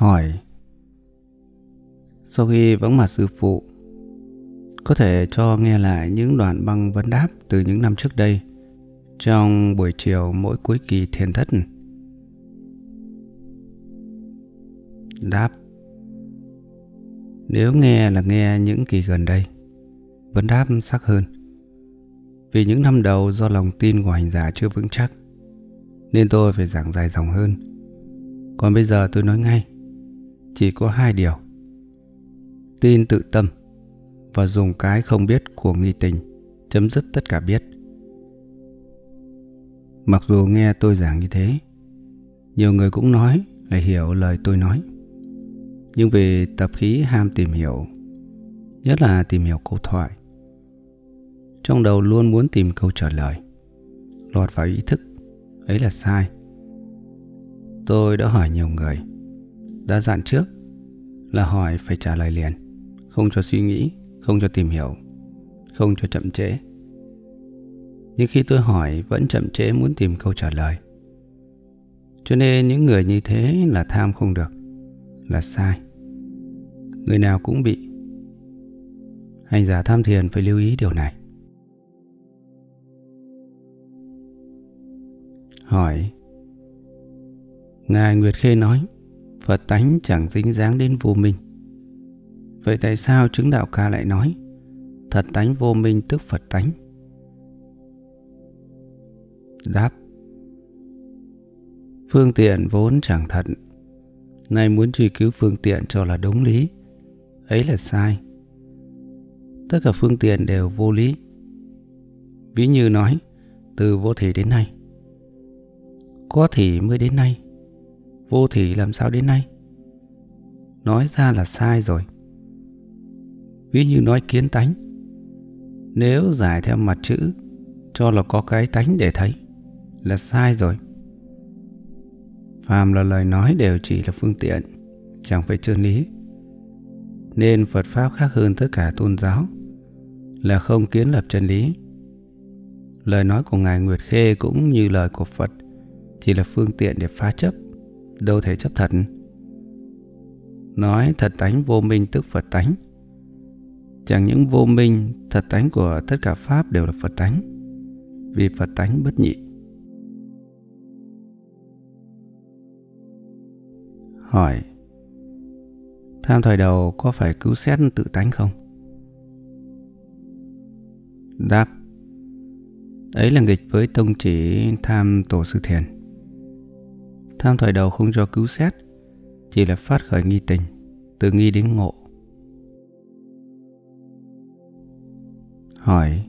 Hỏi. Sau khi vắng mặt sư phụ, Có thể cho nghe lại những đoạn băng vấn đáp từ những năm trước đây Trong buổi chiều mỗi cuối kỳ thiền thất. Đáp. Nếu nghe là nghe những kỳ gần đây, Vấn đáp sắc hơn. Vì những năm đầu do lòng tin của hành giả chưa vững chắc, Nên tôi phải giảng dài dòng hơn. Còn bây giờ tôi nói ngay. Chỉ có hai điều. Tin tự tâm Và dùng cái không biết của nghi tình Chấm dứt tất cả biết. Mặc dù nghe tôi giảng như thế, Nhiều người cũng nói là hiểu lời tôi nói. Nhưng vì tập khí ham tìm hiểu, nhất là tìm hiểu câu thoại, trong đầu luôn muốn tìm câu trả lời, lọt vào ý thức. Ấy là sai. Tôi đã hỏi nhiều người đã dặn trước là hỏi phải trả lời liền, không cho suy nghĩ, không cho tìm hiểu, không cho chậm trễ. Nhưng khi tôi hỏi, vẫn chậm trễ muốn tìm câu trả lời. Cho nên những người như thế là tham không được, là sai. Người nào cũng bị. Hành giả tham thiền phải lưu ý điều này. Hỏi, ngài nguyệt khê nói phật tánh chẳng dính dáng đến vô minh. Vậy tại sao chứng đạo ca lại nói, thật tánh vô minh tức phật tánh đáp, phương tiện vốn chẳng thật. Nay muốn truy cứu phương tiện cho là đúng lý. Ấy là sai. Tất cả phương tiện đều vô lý. Ví như nói, từ vô thể đến nay. Có thể mới đến nay vô thị làm sao đến nay? Nói ra là sai rồi. Ví như nói kiến tánh. Nếu giải theo mặt chữ, cho là có cái tánh để thấy, là sai rồi. Phàm là lời nói đều chỉ là phương tiện, chẳng phải chân lý. Nên phật pháp khác hơn tất cả tôn giáo, là không kiến lập chân lý. Lời nói của ngài nguyệt khê cũng như lời của phật chỉ là phương tiện để phá chấp đâu thể chấp thật nói thật tánh vô minh tức phật tánh. Chẳng những vô minh, thật tánh của tất cả pháp đều là phật tánh, vì phật tánh bất nhị. Hỏi, tham thời đầu có phải cứu xét tự tánh không? Đáp, ấy là nghịch với tông chỉ tham tổ sư thiền tham thời đầu không cho cứu xét, chỉ là phát khởi nghi tình, từ nghi đến ngộ. Hỏi,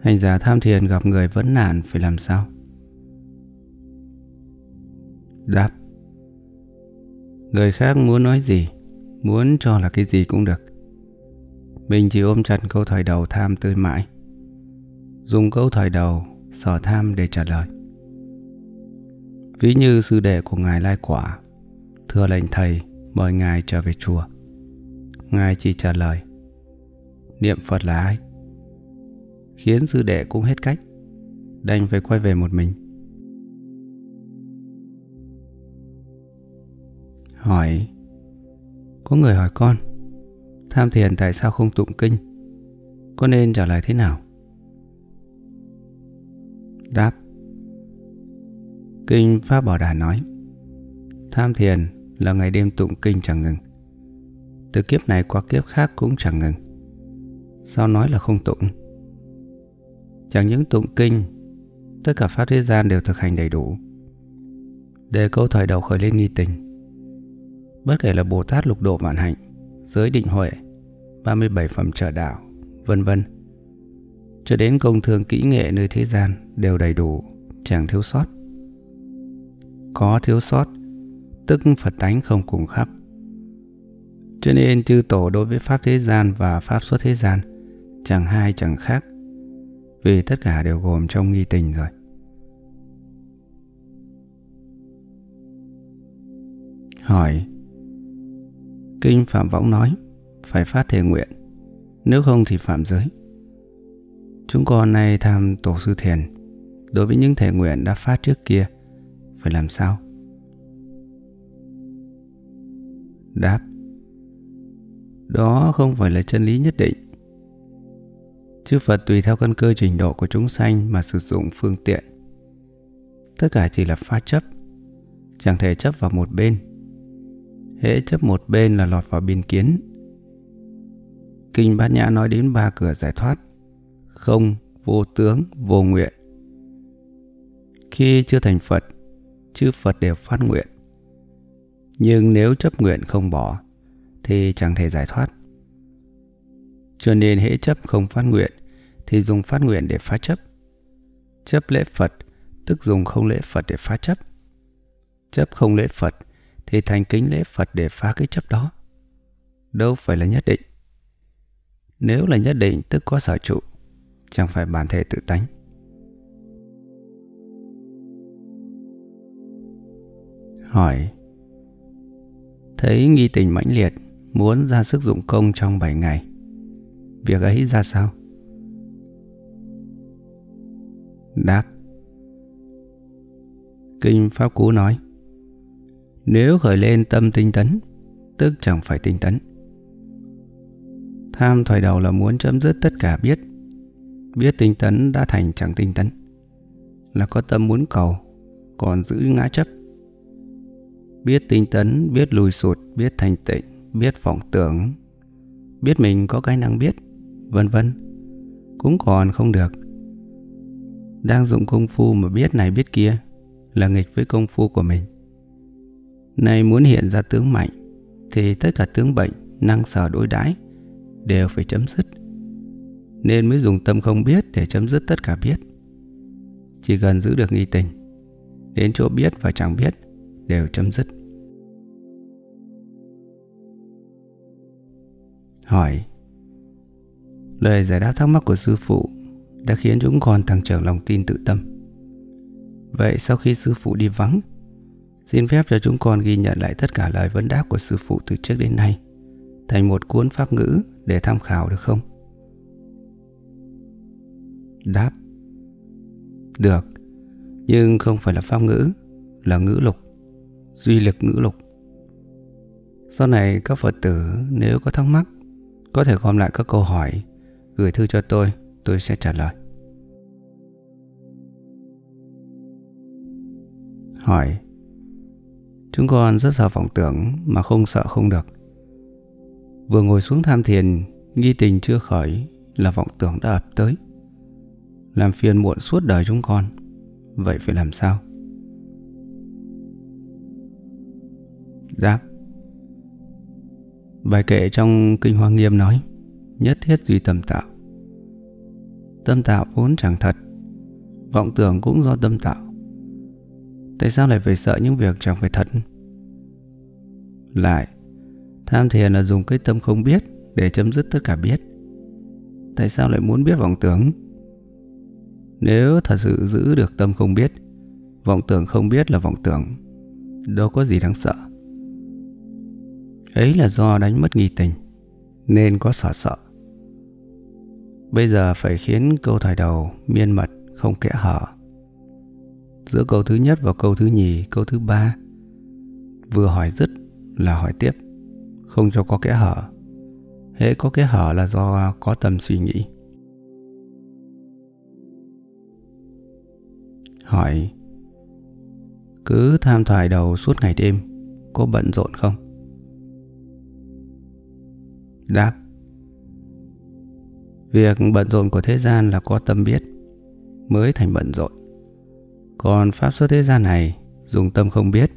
hành giả tham thiền gặp người vấn nạn phải làm sao? Đáp, Người khác muốn nói gì, Muốn cho là cái gì cũng được. Mình chỉ ôm chặt câu thời đầu tham tươi mãi, Dùng câu thời đầu Sở tham để trả lời. Ví như sư đệ của Ngài Lai Quả. Thưa lệnh thầy, Mời Ngài trở về chùa. Ngài chỉ trả lời, Niệm Phật là ai? Khiến sư đệ cũng hết cách, Đành phải quay về một mình. Hỏi, Có người hỏi con, Tham thiền tại sao không tụng kinh con nên trả lời thế nào? Đáp Kinh Pháp Bảo Đà nói Tham thiền là ngày đêm tụng kinh chẳng ngừng Từ kiếp này qua kiếp khác cũng chẳng ngừng Sao nói là không tụng Chẳng những tụng kinh Tất cả pháp thế gian đều thực hành đầy đủ Để câu thời đầu khởi lên nghi tình bất kể là Bồ Tát lục độ vạn hạnh, giới định huệ, 37 phẩm trợ đạo, vân vân. Cho đến công thường kỹ nghệ nơi thế gian đều đầy đủ, chẳng thiếu sót. Có thiếu sót, tức Phật tánh không cùng khắp. Cho nên chư tổ đối với Pháp thế gian và Pháp xuất thế gian chẳng hai chẳng khác, vì tất cả đều gồm trong nghi tình rồi. Hỏi Kinh Phạm Võng nói phải phát thể nguyện, nếu không thì phạm giới. Chúng con nay tham tổ sư thiền, đối với những thể nguyện đã phát trước kia, phải làm sao? Đáp Đó không phải là chân lý nhất định. Chư Phật tùy theo căn cơ trình độ của chúng sanh mà sử dụng phương tiện. Tất cả chỉ là pha chấp Chẳng thể chấp vào một bên. Hễ chấp một bên là lọt vào biên kiến. Kinh Bát Nhã nói đến ba cửa giải thoát Không, vô tướng, vô nguyện. Khi chưa thành Phật Chư Phật đều phát nguyện. Nhưng nếu chấp nguyện không bỏ, Thì chẳng thể giải thoát. Cho nên hễ chấp không phát nguyện, Thì dùng phát nguyện để phá chấp. Chấp lễ Phật, Tức dùng không lễ Phật để phá chấp. Chấp không lễ Phật, Thì thành kính lễ Phật để phá cái chấp đó. Đâu phải là nhất định. Nếu là nhất định, tức có sở trụ, Chẳng phải bản thể tự tánh. Hỏi, Thấy nghi tình mãnh liệt, Muốn ra sức dụng công trong 7 ngày, Việc ấy ra sao? Đáp, Kinh Pháp Cú nói, Nếu khởi lên tâm tinh tấn, Tức chẳng phải tinh tấn Tham thời đầu là muốn chấm dứt tất cả biết Biết tinh tấn đã thành chẳng tinh tấn, Là có tâm muốn cầu, Còn giữ ngã chấp Biết tinh tấn, biết lùi sụt, biết thành tịnh, biết vọng tưởng Biết mình có cái năng biết, vân vân. Cũng còn không được. Đang dụng công phu mà biết này biết kia Là nghịch với công phu của mình. Này muốn hiện ra tướng mạnh Thì tất cả tướng bệnh, năng sở đối đãi đều phải chấm dứt. Nên mới dùng tâm không biết để chấm dứt tất cả biết. Chỉ cần giữ được nghi tình đến chỗ biết và chẳng biết đều chấm dứt. Hỏi, lời giải đáp thắc mắc của sư phụ đã khiến chúng con tăng trưởng lòng tin tự tâm. Vậy sau khi sư phụ đi vắng, xin phép cho chúng con ghi nhận lại tất cả lời vấn đáp của sư phụ từ trước đến nay, thành một cuốn pháp ngữ để tham khảo được không? Đáp, Được, Nhưng không phải là pháp ngữ, Là ngữ lục. Duy lực ngữ lục. Sau này các Phật tử nếu có thắc mắc, Có thể gom lại các câu hỏi, Gửi thư cho tôi Tôi sẽ trả lời. Hỏi, Chúng con rất sợ vọng tưởng Mà không sợ không được. Vừa ngồi xuống tham thiền, Nghi tình chưa khởi Là vọng tưởng đã ập tới. Làm phiền muộn suốt đời chúng con, Vậy phải làm sao? Giáp Bài kệ trong Kinh Hoa Nghiêm nói Nhất thiết duy tâm tạo Tâm tạo vốn chẳng thật Vọng tưởng cũng do tâm tạo Tại sao lại phải sợ những việc chẳng phải thật Lại Tham thiền là dùng cái tâm không biết để chấm dứt tất cả biết. Tại sao lại muốn biết vọng tưởng? Nếu thật sự giữ được tâm không biết, vọng tưởng không biết là vọng tưởng, đâu có gì đáng sợ. Ấy là do đánh mất nghi tình, nên có sợ sợ. Bây giờ phải khiến câu thoại đầu miên mật không kẽ hở. Giữa câu thứ nhất và câu thứ nhì, câu thứ ba, vừa hỏi dứt là hỏi tiếp không cho có kẽ hở. Hễ có kẽ hở là do có tâm suy nghĩ. Hỏi Cứ tham thoại đầu suốt ngày đêm Có bận rộn không? Đáp Việc bận rộn của thế gian là có tâm biết Mới thành bận rộn Còn pháp xuất thế gian này Dùng tâm không biết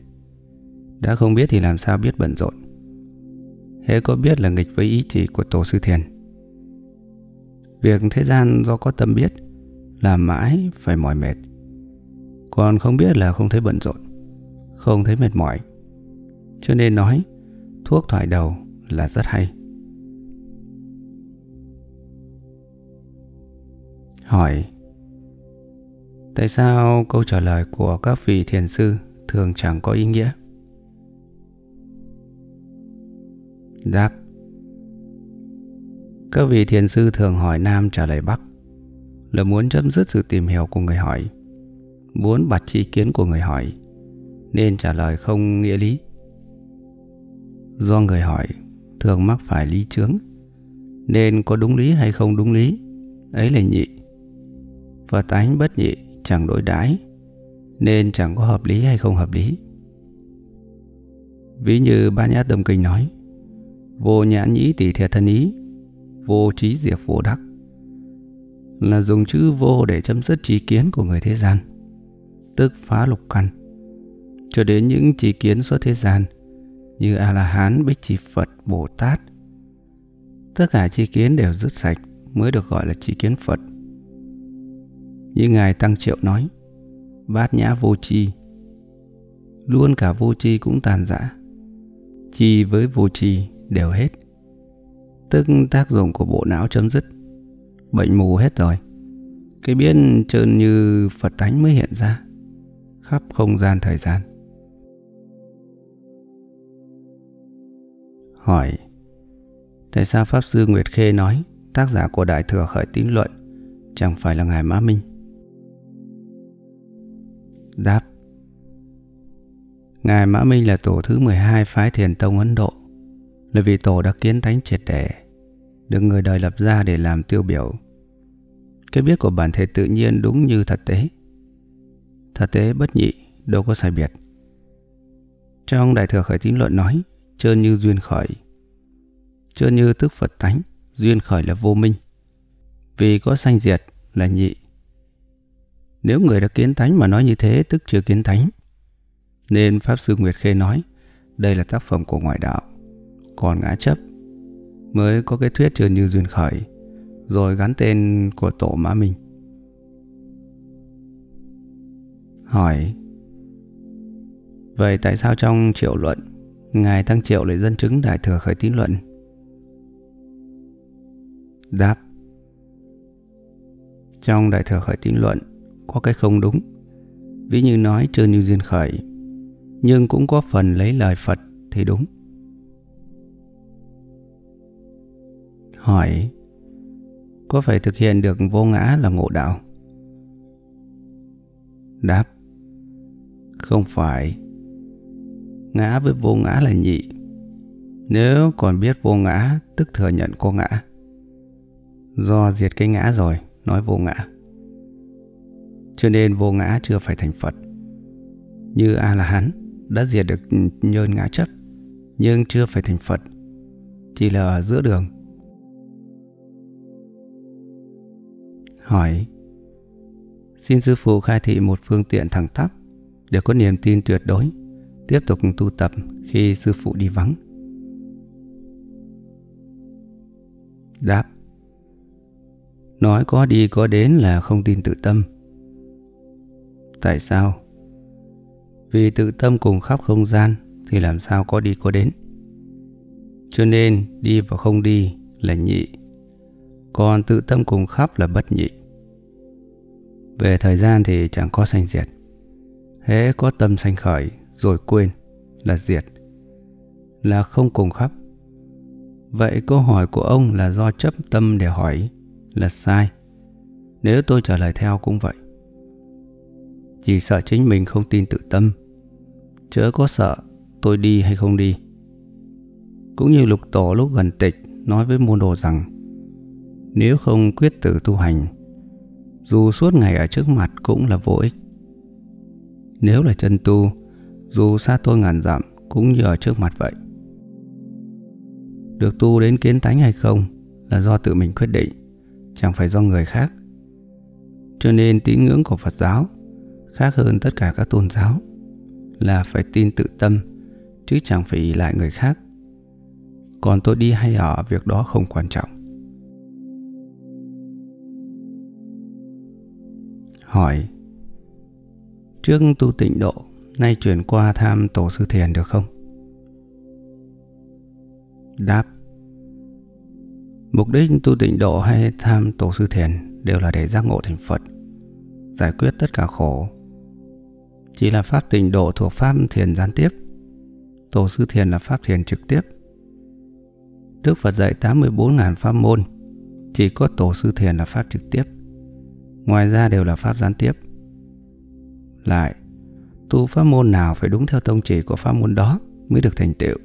Đã không biết thì làm sao biết bận rộn hễ có biết là nghịch với ý chỉ của Tổ Sư Thiền. Việc thế gian do có tâm biết làm mãi phải mỏi mệt. Còn không biết là không thấy bận rộn, không thấy mệt mỏi. Cho nên nói thuốc thoại đầu là rất hay. Hỏi, Tại sao câu trả lời của các vị thiền sư thường chẳng có ý nghĩa? Đáp, Các vị thiền sư thường hỏi Nam trả lời Bắc, Là muốn chấm dứt sự tìm hiểu của người hỏi, Muốn bật chi kiến của người hỏi, Nên trả lời không nghĩa lý Do người hỏi thường mắc phải lý chướng, Nên có đúng lý hay không đúng lý, Ấy là nhị và tánh bất nhị chẳng đối đãi Nên chẳng có hợp lý hay không hợp lý. Ví như Bát Nhã Tâm Kinh nói Vô nhãn nhĩ tỷ thiệt thân ý Vô trí diệt vô đắc. Là dùng chữ vô để chấm dứt trí kiến của người thế gian Tức phá lục căn. Cho đến những trí kiến xuất thế gian Như A-la-hán, Bích Chi Phật, Bồ Tát Tất cả trí kiến đều dứt sạch Mới được gọi là trí kiến Phật. Như Ngài Tăng Triệu nói, Bát nhã vô tri. Luôn cả vô tri cũng tàn dã. Chi với vô tri đều hết. Tức tác dụng của bộ não chấm dứt. Bệnh mù hết rồi. Cái biến trơn như Phật tánh mới hiện ra, Khắp không gian thời gian. Hỏi, Tại sao Pháp Sư Nguyệt Khê nói Tác giả của Đại Thừa Khởi Tín Luận Chẳng phải là Ngài Mã Minh? Đáp. Ngài Mã Minh là tổ thứ 12 phái thiền tông Ấn Độ, là vì tổ đã kiến thánh triệt để, được người đời lập ra để làm tiêu biểu. Cái biết của bản thể tự nhiên đúng như thật tế. Thật tế bất nhị, đâu có sai biệt. Trong đại thừa khởi tín luận nói trơn như duyên khởi. Trơn như tức phật tánh duyên khởi là vô minh. Vì có sanh diệt là nhị nếu người đã kiến thánh mà nói như thế, tức chưa kiến thánh. Nên Pháp Sư Nguyệt Khê nói, đây là tác phẩm của ngoại đạo, còn ngã chấp, mới có cái thuyết trường như duyên khởi, rồi gắn tên của tổ mã mình hỏi, vậy tại sao trong triệu luận, ngài tăng triệu lại dân chứng đại thừa khởi tín luận? Đáp, trong đại thừa khởi tín luận có cái không đúng. Ví như nói chưa như duyên khởi, nhưng cũng có phần lấy lời phật thì đúng. Hỏi, có phải thực hiện được vô ngã là ngộ đạo? Đáp, không phải. Ngã với vô ngã là nhị. Nếu còn biết vô ngã, tức thừa nhận có ngã. Do diệt cái ngã rồi, nói vô ngã cho nên vô ngã chưa phải thành phật như a la hán đã diệt được nhơn ngã chấp, nhưng chưa phải thành phật, chỉ là ở giữa đường hỏi, Xin sư phụ khai thị một phương tiện thẳng tắp để có niềm tin tuyệt đối, tiếp tục tu tập khi sư phụ đi vắng. Đáp, Nói có đi có đến là không tin tự tâm. Tại sao? Vì tự tâm cùng khắp không gian thì làm sao có đi có đến. Cho nên đi và không đi là nhị còn tự tâm cùng khắp là bất nhị. Về thời gian thì chẳng có sanh diệt. Hễ có tâm sanh khởi rồi quên là diệt, là không cùng khắp. Vậy câu hỏi của ông là do chấp tâm để hỏi là sai. Nếu tôi trả lời theo cũng vậy. Chỉ sợ chính mình không tin tự tâm. Chớ có sợ, tôi đi hay không đi. Cũng như lục tổ lúc gần tịch nói với môn đồ rằng, nếu không quyết tử tu hành, dù suốt ngày ở trước mặt cũng là vô ích nếu là chân tu, dù xa tôi ngàn dặm cũng như ở trước mặt vậy được tu đến kiến tánh hay không là do tự mình quyết định, chẳng phải do người khác cho nên tín ngưỡng của phật giáo khác hơn tất cả các tôn giáo, là phải tin tự tâm, chứ chẳng phải ý lại người khác còn tôi đi hay ở, việc đó không quan trọng hỏi, Trước tu tịnh độ, Nay chuyển qua tham tổ sư thiền được không? Đáp, Mục đích tu tịnh độ hay tham tổ sư thiền Đều là để giác ngộ thành Phật, Giải quyết tất cả khổ chỉ là pháp tịnh độ thuộc pháp thiền gián tiếp. Tổ sư thiền là pháp thiền trực tiếp. Đức Phật dạy 84.000 pháp môn. Chỉ có tổ sư thiền là pháp trực tiếp. Ngoài ra đều là pháp gián tiếp. Lại Tu pháp môn nào phải đúng theo tông chỉ của pháp môn đó Mới được thành tựu?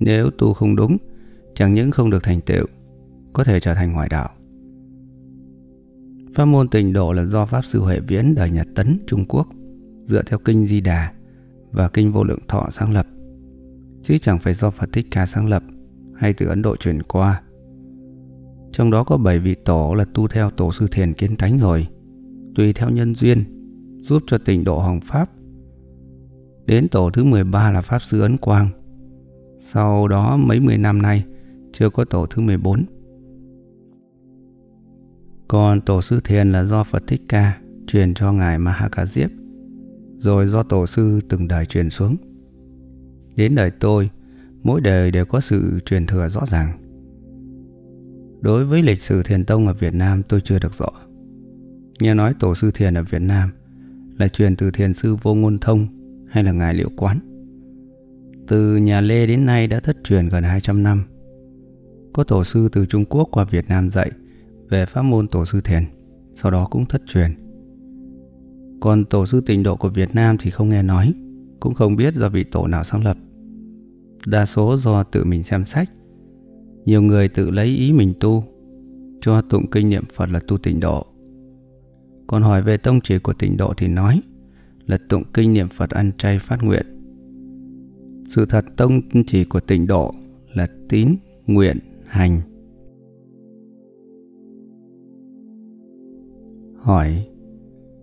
Nếu tu không đúng, chẳng những không được thành tựu, có thể trở thành ngoại đạo. Pháp môn tịnh độ là do Pháp Sư Huệ Viễn đời Nhật Tấn, Trung Quốc, dựa theo kinh Di Đà và kinh Vô Lượng Thọ sáng lập, chứ chẳng phải do Phật Thích Ca sáng lập hay từ Ấn Độ truyền qua. Trong đó có 7 vị tổ là tu theo tổ sư thiền kiến tánh rồi, tùy theo nhân duyên, giúp cho tịnh độ hồng Pháp. Đến tổ thứ 13 là Pháp Sư Ấn Quang. Sau đó mấy mười năm nay, chưa có tổ thứ 14. Còn tổ sư thiền là do Phật Thích Ca truyền cho Ngài Mahakazip, rồi do tổ sư từng đời truyền xuống. Đến đời tôi, mỗi đời đều có sự truyền thừa rõ ràng. Đối với lịch sử thiền tông ở Việt Nam tôi chưa được rõ. Nghe nói tổ sư thiền ở Việt Nam là truyền từ thiền sư vô ngôn thông hay là ngài liệu quán. Từ nhà Lê đến nay đã thất truyền gần 200 năm. Có tổ sư từ Trung Quốc qua Việt Nam dạy về pháp môn tổ sư thiền, sau đó cũng thất truyền. Còn tổ sư tịnh độ của Việt Nam thì không nghe nói, cũng không biết do vị tổ nào sáng lập. Đa số do tự mình xem sách. Nhiều người tự lấy ý mình tu, cho tụng kinh niệm Phật là tu tịnh độ. Còn hỏi về tông chỉ của tịnh độ thì nói là tụng kinh niệm Phật ăn chay phát nguyện. Sự thật tông chỉ của tịnh độ là tín, nguyện, hành. Hỏi,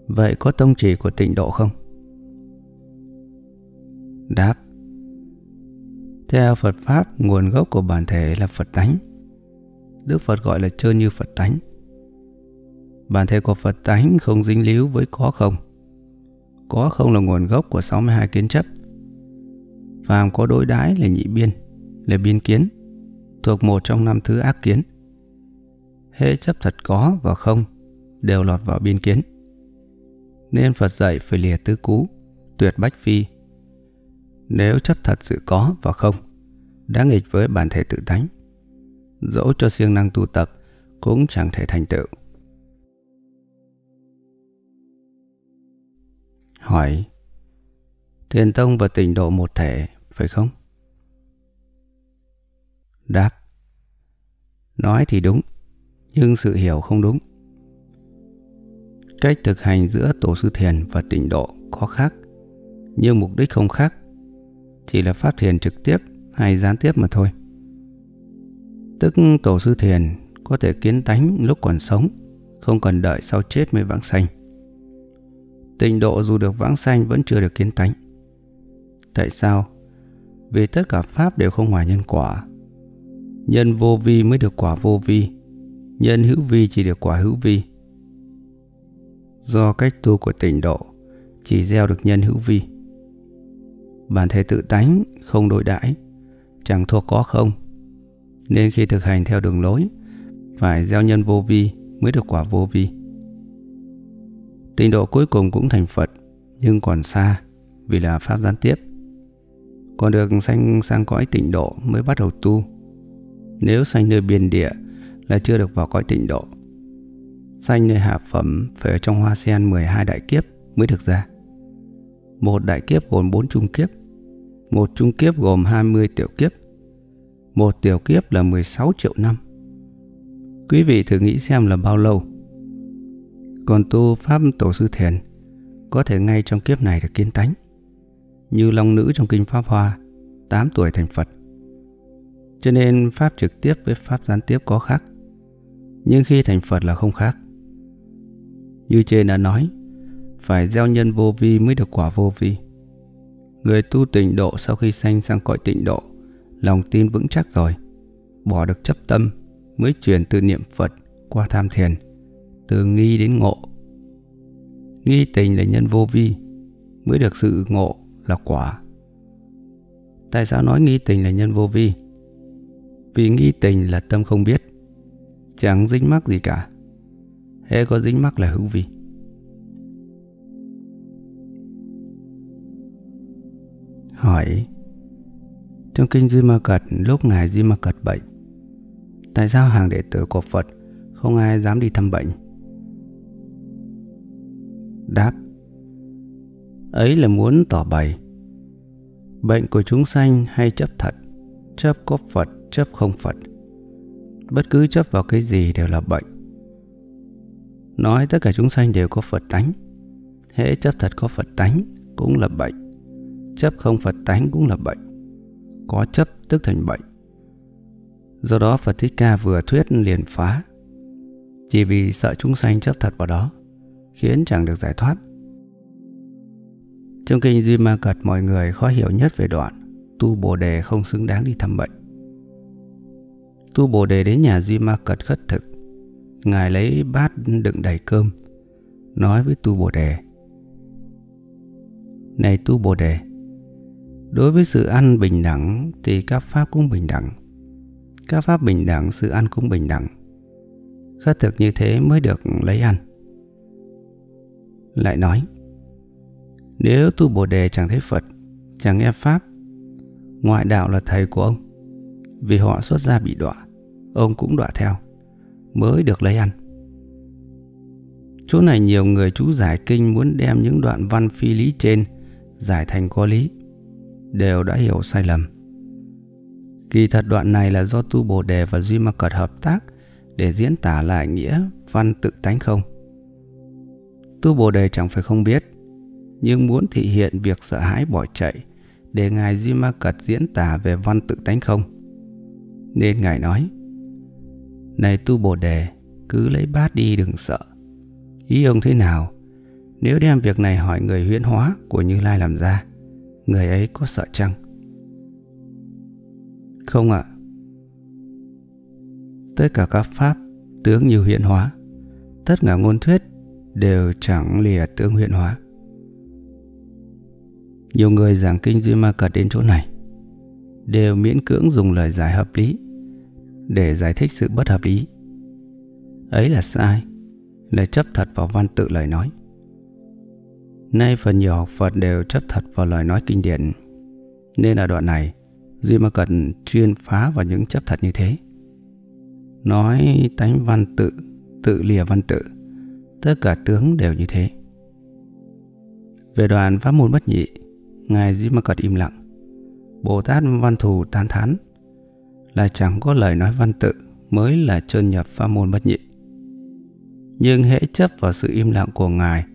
vậy có tông chỉ của tịnh độ không? Đáp, theo Phật Pháp, nguồn gốc của bản thể là Phật tánh. Đức Phật gọi là trơn như Phật tánh. Bản thể của Phật tánh không dính líu với có không. Có không là nguồn gốc của 62 kiến chấp. Phàm có đối đãi là nhị biên, là biên kiến, thuộc một trong năm thứ ác kiến. Hễ chấp thật có và không đều lọt vào biên kiến. Nên Phật dạy phải lìa tứ cú, tuyệt bách phi. Nếu chấp thật sự có và không, đã nghịch với bản thể tự tánh. Dẫu cho siêng năng tu tập cũng chẳng thể thành tựu. Hỏi Thiền tông và tỉnh độ một thể, phải không? Đáp Nói thì đúng, nhưng sự hiểu không đúng. Cách thực hành giữa tổ sư thiền và tịnh độ có khác, nhưng mục đích không khác. Chỉ là pháp thiền trực tiếp hay gián tiếp mà thôi. Tức tổ sư thiền có thể kiến tánh lúc còn sống, không cần đợi sau chết mới vãng sanh. Tịnh độ dù được vãng sanh vẫn chưa được kiến tánh. Tại sao? Vì tất cả pháp đều không ngoài nhân quả. Nhân vô vi mới được quả vô vi, nhân hữu vi chỉ được quả hữu vi. Do cách tu của tịnh độ chỉ gieo được nhân hữu vi. Bản thể tự tánh không đổi đãi, chẳng thuộc có không. Nên khi thực hành theo đường lối, phải gieo nhân vô vi mới được quả vô vi. Tịnh độ cuối cùng cũng thành Phật, nhưng còn xa vì là pháp gián tiếp. Còn được sanh sang cõi tịnh độ mới bắt đầu tu. Nếu sanh nơi biên địa là chưa được vào cõi tịnh độ. Sanh nơi hạ phẩm phải ở trong hoa sen 12 đại kiếp mới được ra. Một đại kiếp gồm 4 trung kiếp, một trung kiếp gồm 20 tiểu kiếp, một tiểu kiếp là 16 triệu năm. Quý vị thử nghĩ xem là bao lâu còn tu Pháp Tổ Sư Thiền có thể ngay trong kiếp này được kiến tánh. Như Long Nữ trong Kinh Pháp Hoa, 8 tuổi thành Phật. Cho nên Pháp trực tiếp với Pháp gián tiếp có khác. Nhưng khi thành Phật là không khác. Như trên đã nói, phải gieo nhân vô vi mới được quả vô vi. Người tu tịnh độ sau khi sanh sang cõi tịnh độ, lòng tin vững chắc rồi, bỏ được chấp tâm mới chuyển từ niệm Phật qua tham thiền từ nghi đến ngộ. Nghi tình là nhân vô vi mới được sự ngộ là quả. Tại sao nói nghi tình là nhân vô vi? Vì nghi tình là tâm không biết chẳng dính mắc gì cả hễ có dính mắc là hữu vi hỏi trong kinh duy ma cật lúc ngài duy ma cật bệnh tại sao hàng đệ tử của phật không ai dám đi thăm bệnh đáp ấy là muốn tỏ bày bệnh của chúng sanh hay chấp thật chấp có Phật, chấp không Phật. Bất cứ chấp vào cái gì đều là bệnh. Nói tất cả chúng sanh đều có Phật tánh. Hễ chấp thật có Phật tánh cũng là bệnh. Chấp không Phật tánh cũng là bệnh. Có chấp tức thành bệnh. Do đó Phật Thích Ca vừa thuyết liền phá. Chỉ vì sợ chúng sanh chấp thật vào đó, khiến chẳng được giải thoát. Trong kinh Duy Ma Cật mọi người khó hiểu nhất về đoạn tu Bồ Đề không xứng đáng đi thăm bệnh. Tu Bồ Đề đến nhà Duy Ma Cật khất thực. Ngài lấy bát đựng đầy cơm, nói với tu Bồ Đề. Này tu Bồ Đề, đối với sự ăn bình đẳng thì các pháp cũng bình đẳng. Các pháp bình đẳng, sự ăn cũng bình đẳng. Khất thực như thế mới được lấy ăn. Lại nói, nếu tu Bồ Đề chẳng thấy Phật, chẳng nghe Pháp, ngoại đạo là thầy của ông. Vì họ xuất gia bị đọa, ông cũng đọa theo, mới được lấy ăn. Chỗ này nhiều người chú giải kinh muốn đem những đoạn văn phi lý trên giải thành có lý, đều đã hiểu sai lầm. Kỳ thật đoạn này là do Tu Bồ Đề và Duy Ma Cật hợp tác để diễn tả lại nghĩa văn tự tánh không. Tu Bồ Đề chẳng phải không biết, nhưng muốn thị hiện việc sợ hãi bỏ chạy để Ngài Duy Ma Cật diễn tả về văn tự tánh không. Nên Ngài nói, này Tu Bồ Đề, cứ lấy bát đi đừng sợ. Ý ông thế nào? Nếu đem việc này hỏi người huyễn hóa của Như Lai làm ra, người ấy có sợ chăng? Không ạ. Tất cả các pháp tướng như hiện hóa, tất cả ngôn thuyết đều chẳng lìa tướng hiện hóa. Nhiều người giảng kinh Duy Ma Cật đến chỗ này đều miễn cưỡng dùng lời giải hợp lý để giải thích sự bất hợp lý. Ấy là sai, là chấp thật vào văn tự lời nói. Nay phần nhiều học Phật đều chấp thật vào lời nói kinh điển, nên ở đoạn này Duy Ma cần chuyên phá vào những chấp thật như thế. Nói tánh văn tự, tự lìa văn tự, tất cả tướng đều như thế. Về đoạn pháp môn bất nhị, Ngài Duy Ma Cật im lặng. Bồ Tát Văn Thù tán thán là chẳng có lời nói văn tự mới là trơn nhập pháp môn bất nhị. Nhưng hễ chấp vào sự im lặng của Ngài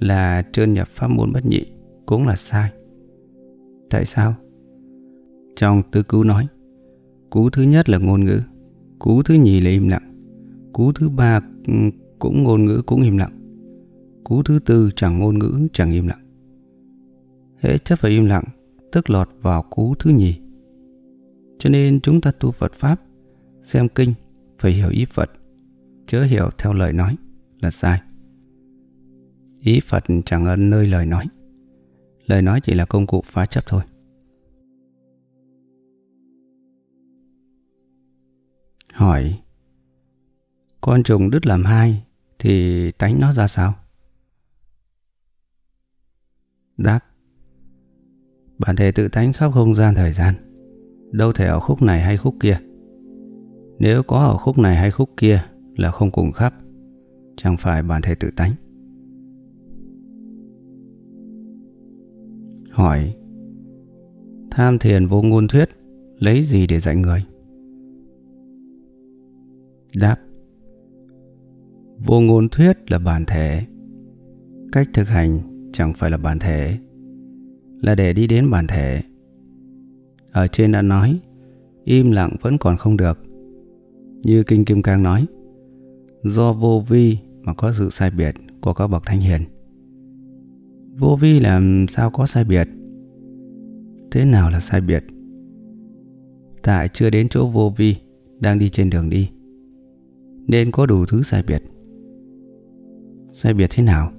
là trơn nhập pháp môn bất nhị cũng là sai. Tại sao? Trong tứ cứu nói, cú thứ nhất là ngôn ngữ, cú thứ nhì là im lặng, cú thứ ba cũng ngôn ngữ cũng im lặng, cú thứ tư chẳng ngôn ngữ chẳng im lặng. Hễ chấp vào im lặng, tức lọt vào cú thứ nhì. Cho nên chúng ta tu Phật Pháp, xem kinh, phải hiểu ý Phật, chớ hiểu theo lời nói là sai. Ý Phật chẳng ở nơi lời nói. Lời nói chỉ là công cụ phá chấp thôi. Hỏi Con trùng đứt làm hai Thì tánh nó ra sao? Đáp Bản thể tự tánh khắp không gian thời gian Đâu thể ở khúc này hay khúc kia. Nếu có ở khúc này hay khúc kia Là không cùng khắp, Chẳng phải bản thể tự tánh. Hỏi, Tham thiền vô ngôn thuyết Lấy gì để dạy người? Đáp, Vô ngôn thuyết là bản thể. Cách thực hành chẳng phải là bản thể, Là để đi đến bản thể. Ở trên đã nói Im lặng vẫn còn không được. Như Kinh Kim Cang nói Do vô vi mà có sự sai biệt của các bậc thanh hiền. Vô vi làm sao có sai biệt? Thế nào là sai biệt? Tại chưa đến chỗ vô vi Đang đi trên đường đi. Nên có đủ thứ sai biệt. Sai biệt thế nào?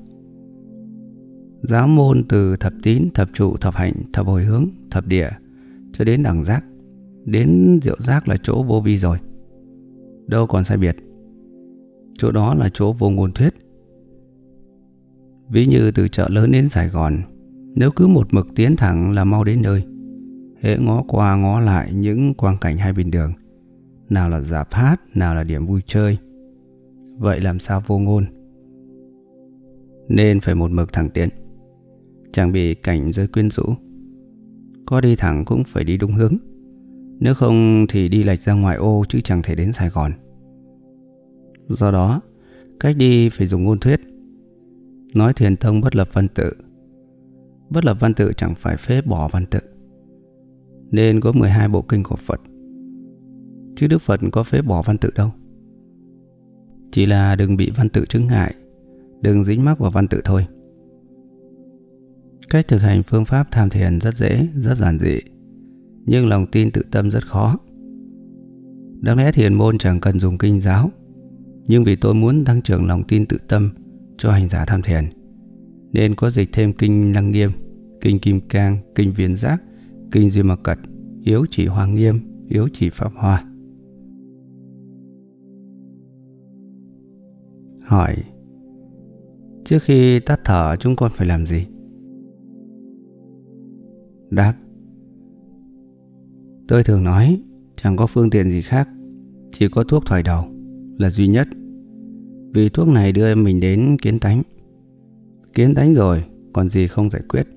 Giáo môn từ thập tín, thập trụ, thập hạnh, thập hồi hướng, thập địa cho đến đẳng giác. Đến diệu giác là chỗ vô vi rồi. Đâu còn sai biệt. Chỗ đó là chỗ vô ngôn thuyết. Ví như từ chợ lớn đến Sài Gòn, nếu cứ một mực tiến thẳng là mau đến nơi. Hễ ngó qua ngó lại những quang cảnh hai bên đường nào là giạp hát, nào là điểm vui chơi. Vậy làm sao vô ngôn? Nên phải một mực thẳng tiến. Chẳng bị cảnh rơi quyến rũ. Có đi thẳng cũng phải đi đúng hướng. Nếu không thì đi lệch ra ngoài ô chứ chẳng thể đến Sài Gòn. Do đó, cách đi phải dùng ngôn thuyết. Nói thiền tông bất lập văn tự. Bất lập văn tự chẳng phải phế bỏ văn tự. Nên có 12 bộ kinh của Phật. Chứ Đức Phật có phế bỏ văn tự đâu. Chỉ là đừng bị văn tự chứng ngại, đừng dính mắc vào văn tự thôi. Cách thực hành phương pháp tham thiền rất dễ, rất giản dị, nhưng lòng tin tự tâm rất khó. Đáng lẽ thiền môn chẳng cần dùng kinh giáo, nhưng vì tôi muốn tăng trưởng lòng tin tự tâm cho hành giả tham thiền, nên có dịch thêm kinh Lăng Nghiêm, kinh Kim Cang, kinh Viên Giác, kinh Duy Mạc Cật, yếu chỉ Hoàng Nghiêm, yếu chỉ Pháp Hoa. Hỏi Trước khi tắt thở chúng con phải làm gì? Đáp. Tôi thường nói, chẳng có phương tiện gì khác, Chỉ có thuốc thoải đầu là duy nhất. Vì thuốc này đưa mình đến kiến tánh. Kiến tánh rồi, còn gì không giải quyết.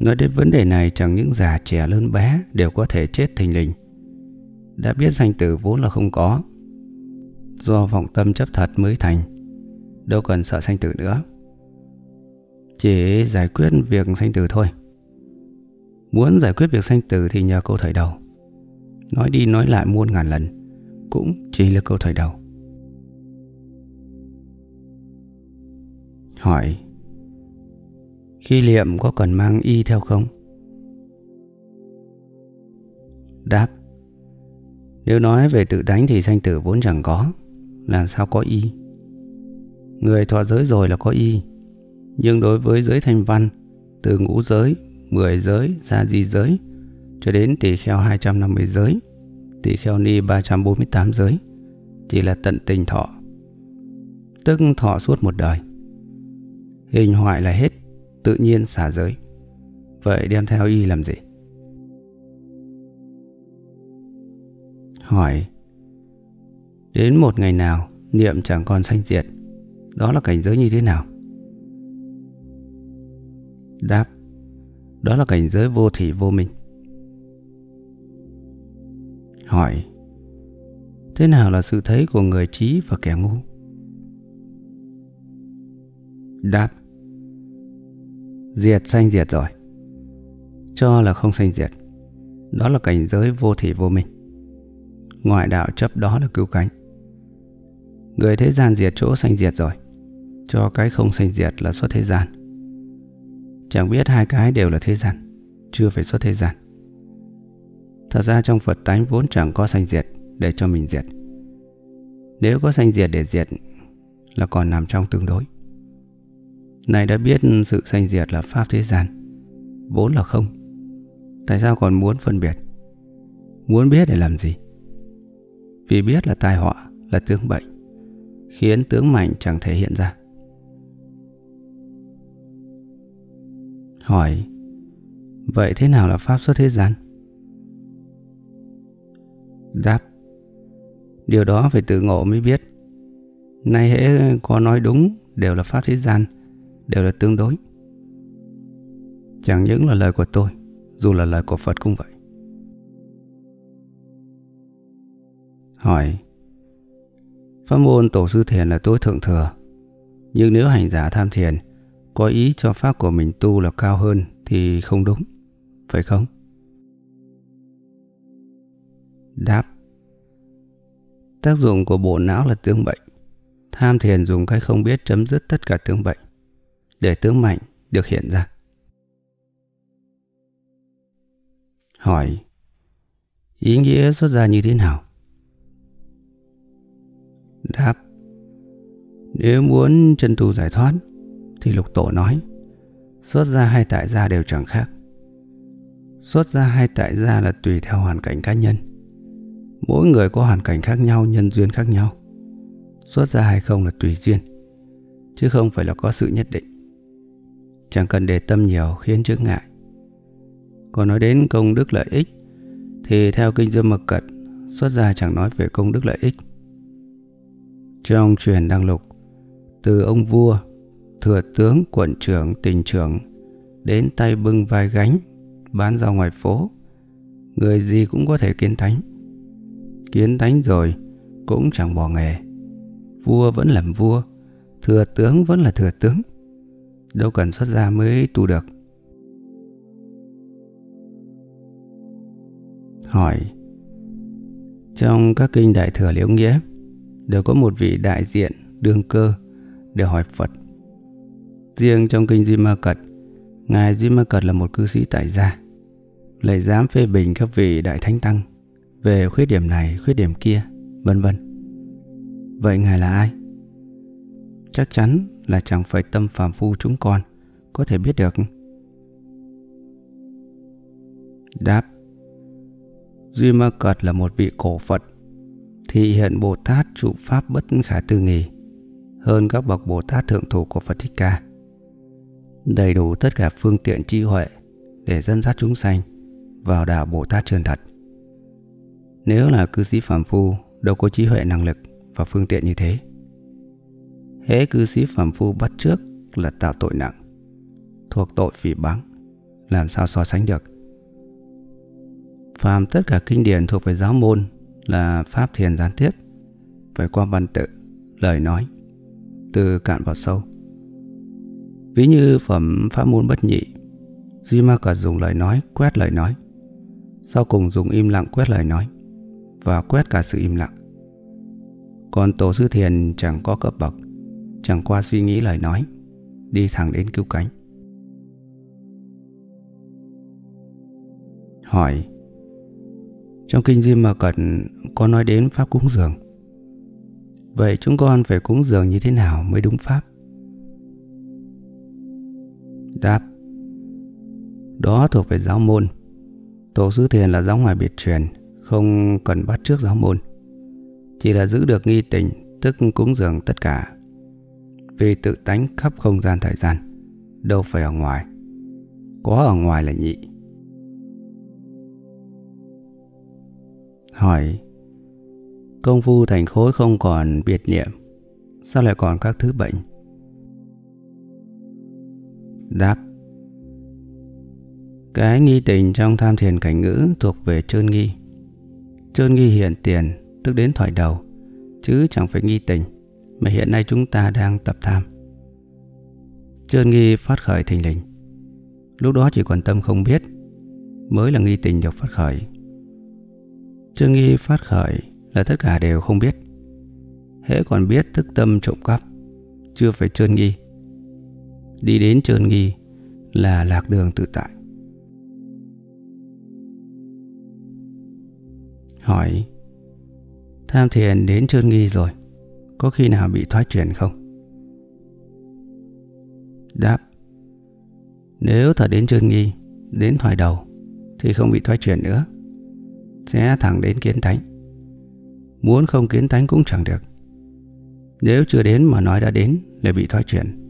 Nói đến vấn đề này, chẳng những già, trẻ, lớn, bé đều có thể chết thình lình. Đã biết danh tử vốn là không có. Do vọng tâm chấp thật mới thành, Đâu cần sợ sanh tử nữa. Chỉ giải quyết việc sanh tử thôi. Muốn giải quyết việc sanh tử thì nhờ câu thời đầu. Nói đi nói lại muôn ngàn lần, Cũng chỉ là câu thời đầu. Hỏi, Khi liệm có cần mang y theo không? Đáp, Nếu nói về tự tánh thì sanh tử vốn chẳng có, Làm sao có y? Người thọ giới rồi là có y, Nhưng đối với giới thanh văn, Từ ngũ giới mười giới, gia di giới, cho đến tỷ kheo 250 giới, tỷ kheo ni 348 giới, chỉ là tận tình thọ. Tức thọ suốt một đời. Hình hoại là hết, tự nhiên xả giới. Vậy đem theo y làm gì? Hỏi Đến một ngày nào niệm chẳng còn sanh diệt Đó là cảnh giới như thế nào? Đáp đó là cảnh giới vô thị vô minh. Hỏi, Thế nào là sự thấy của người trí và kẻ ngu? Đáp, Diệt sanh diệt rồi. Cho là không sanh diệt. Đó là cảnh giới vô thị vô minh. Ngoại đạo chấp đó là cứu cánh. Người thế gian diệt chỗ sanh diệt rồi. Cho cái không sanh diệt là xuất thế gian. Chẳng biết hai cái đều là thế gian, Chưa phải xuất thế gian. Thật ra trong Phật tánh vốn chẳng có sanh diệt Để cho mình diệt. Nếu có sanh diệt để diệt Là còn nằm trong tương đối. Này đã biết sự sanh diệt là pháp thế gian, Vốn là không. Tại sao còn muốn phân biệt? Muốn biết để làm gì? Vì biết là tai họa, Là tướng bệnh, Khiến tướng mạnh chẳng thể hiện ra. Hỏi, Vậy thế nào là Pháp xuất thế gian? Đáp, Điều đó phải tự ngộ mới biết. Nay hễ có nói đúng Đều là Pháp thế gian, Đều là tương đối. Chẳng những là lời của tôi, Dù là lời của Phật cũng vậy. Hỏi, Pháp môn tổ sư thiền là tối thượng thừa, Nhưng nếu hành giả tham thiền có ý cho pháp của mình tu là cao hơn thì không đúng, phải không? Đáp Tác dụng của bộ não là tướng bệnh. Tham thiền dùng cái không biết chấm dứt tất cả tướng bệnh, để tướng mạnh được hiện ra. Hỏi Ý nghĩa xuất ra như thế nào? Đáp Nếu muốn chân tu giải thoát thì lục tổ nói Xuất gia hay tại gia đều chẳng khác. Xuất gia hay tại gia là tùy theo hoàn cảnh cá nhân. Mỗi người có hoàn cảnh khác nhau, nhân duyên khác nhau. Xuất gia hay không là tùy duyên Chứ không phải là có sự nhất định. Chẳng cần để tâm nhiều khiến chướng ngại. Còn nói đến công đức lợi ích Thì theo kinh Dương mật cật Xuất gia chẳng nói về công đức lợi ích. Trong truyền đăng lục Từ ông vua thừa tướng quận trưởng tỉnh trưởng, đến tay bưng vai gánh, bán ra ngoài phố. Người gì cũng có thể kiến thánh. Kiến thánh rồi Cũng chẳng bỏ nghề. Vua vẫn làm vua, Thừa tướng vẫn là thừa tướng. Đâu cần xuất gia mới tu được. Hỏi, Trong các kinh đại thừa liễu nghĩa, Đều có một vị đại diện đương cơ để hỏi Phật. Riêng trong kinh Duy Ma Cật Ngài Duy Ma Cật là một cư sĩ tại gia lại dám phê bình các vị đại thánh tăng về khuyết điểm này, khuyết điểm kia, vân vân. Vậy ngài là ai? Chắc chắn là chẳng phải tâm phàm phu chúng con có thể biết được. Đáp Duy Ma Cật là một vị cổ Phật Thị hiện Bồ Tát trụ Pháp bất khả tư nghì Hơn các bậc Bồ Tát thượng thủ của Phật Thích Ca Đầy đủ tất cả phương tiện trí huệ Để dẫn dắt chúng sanh vào đạo Bồ Tát chân thật. Nếu là cư sĩ phàm phu đâu có trí huệ năng lực và phương tiện như thế. Hễ cư sĩ phàm phu bắt trước là tạo tội nặng, thuộc tội phỉ báng, làm sao so sánh được. Phàm tất cả kinh điển thuộc về giáo môn là pháp thiền gián tiếp, phải qua văn tự, lời nói, từ cạn vào sâu. Ví như phẩm pháp môn bất nhị, Duy Ma cả dùng lời nói quét lời nói. Sau cùng dùng im lặng quét lời nói Và quét cả sự im lặng. Còn tổ sư thiền chẳng có cấp bậc Chẳng qua suy nghĩ lời nói Đi thẳng đến cứu cánh. Hỏi Trong kinh Diêm Ma Cẩn có nói đến Pháp cúng dường. Vậy chúng con phải cúng dường như thế nào mới đúng Pháp? Đáp Đó thuộc về giáo môn Tổ sư thiền là giáo ngoài biệt truyền, không cần bắt trước giáo môn. Chỉ là giữ được nghi tình, tức cúng dường tất cả. Vì tự tánh khắp không gian thời gian, đâu phải ở ngoài. Có ở ngoài là nhị. Hỏi Công phu thành khối không còn biệt niệm Sao lại còn các thứ bệnh Đáp cái nghi tình trong tham thiền cảnh ngữ thuộc về trơn nghi. Trơn nghi hiện tiền, tức đến thoại đầu, chứ chẳng phải nghi tình, mà hiện nay chúng ta đang tập tham. Trơn nghi phát khởi thình lình. Lúc đó chỉ còn tâm không biết, mới là nghi tình được phát khởi. Trơn nghi phát khởi là tất cả đều không biết. Hễ còn biết thức tâm trộm cắp, chưa phải trơn nghi. Đi đến trơn nghi là lạc đường tự tại. Hỏi, Tham thiền đến trơn nghi rồi, Có khi nào bị thoái chuyển không? Đáp, Nếu thật đến trơn nghi, Đến thoái đầu Thì không bị thoái chuyển nữa, Sẽ thẳng đến kiến thánh Muốn không kiến thánh cũng chẳng được Nếu chưa đến mà nói đã đến Lại bị thoái chuyển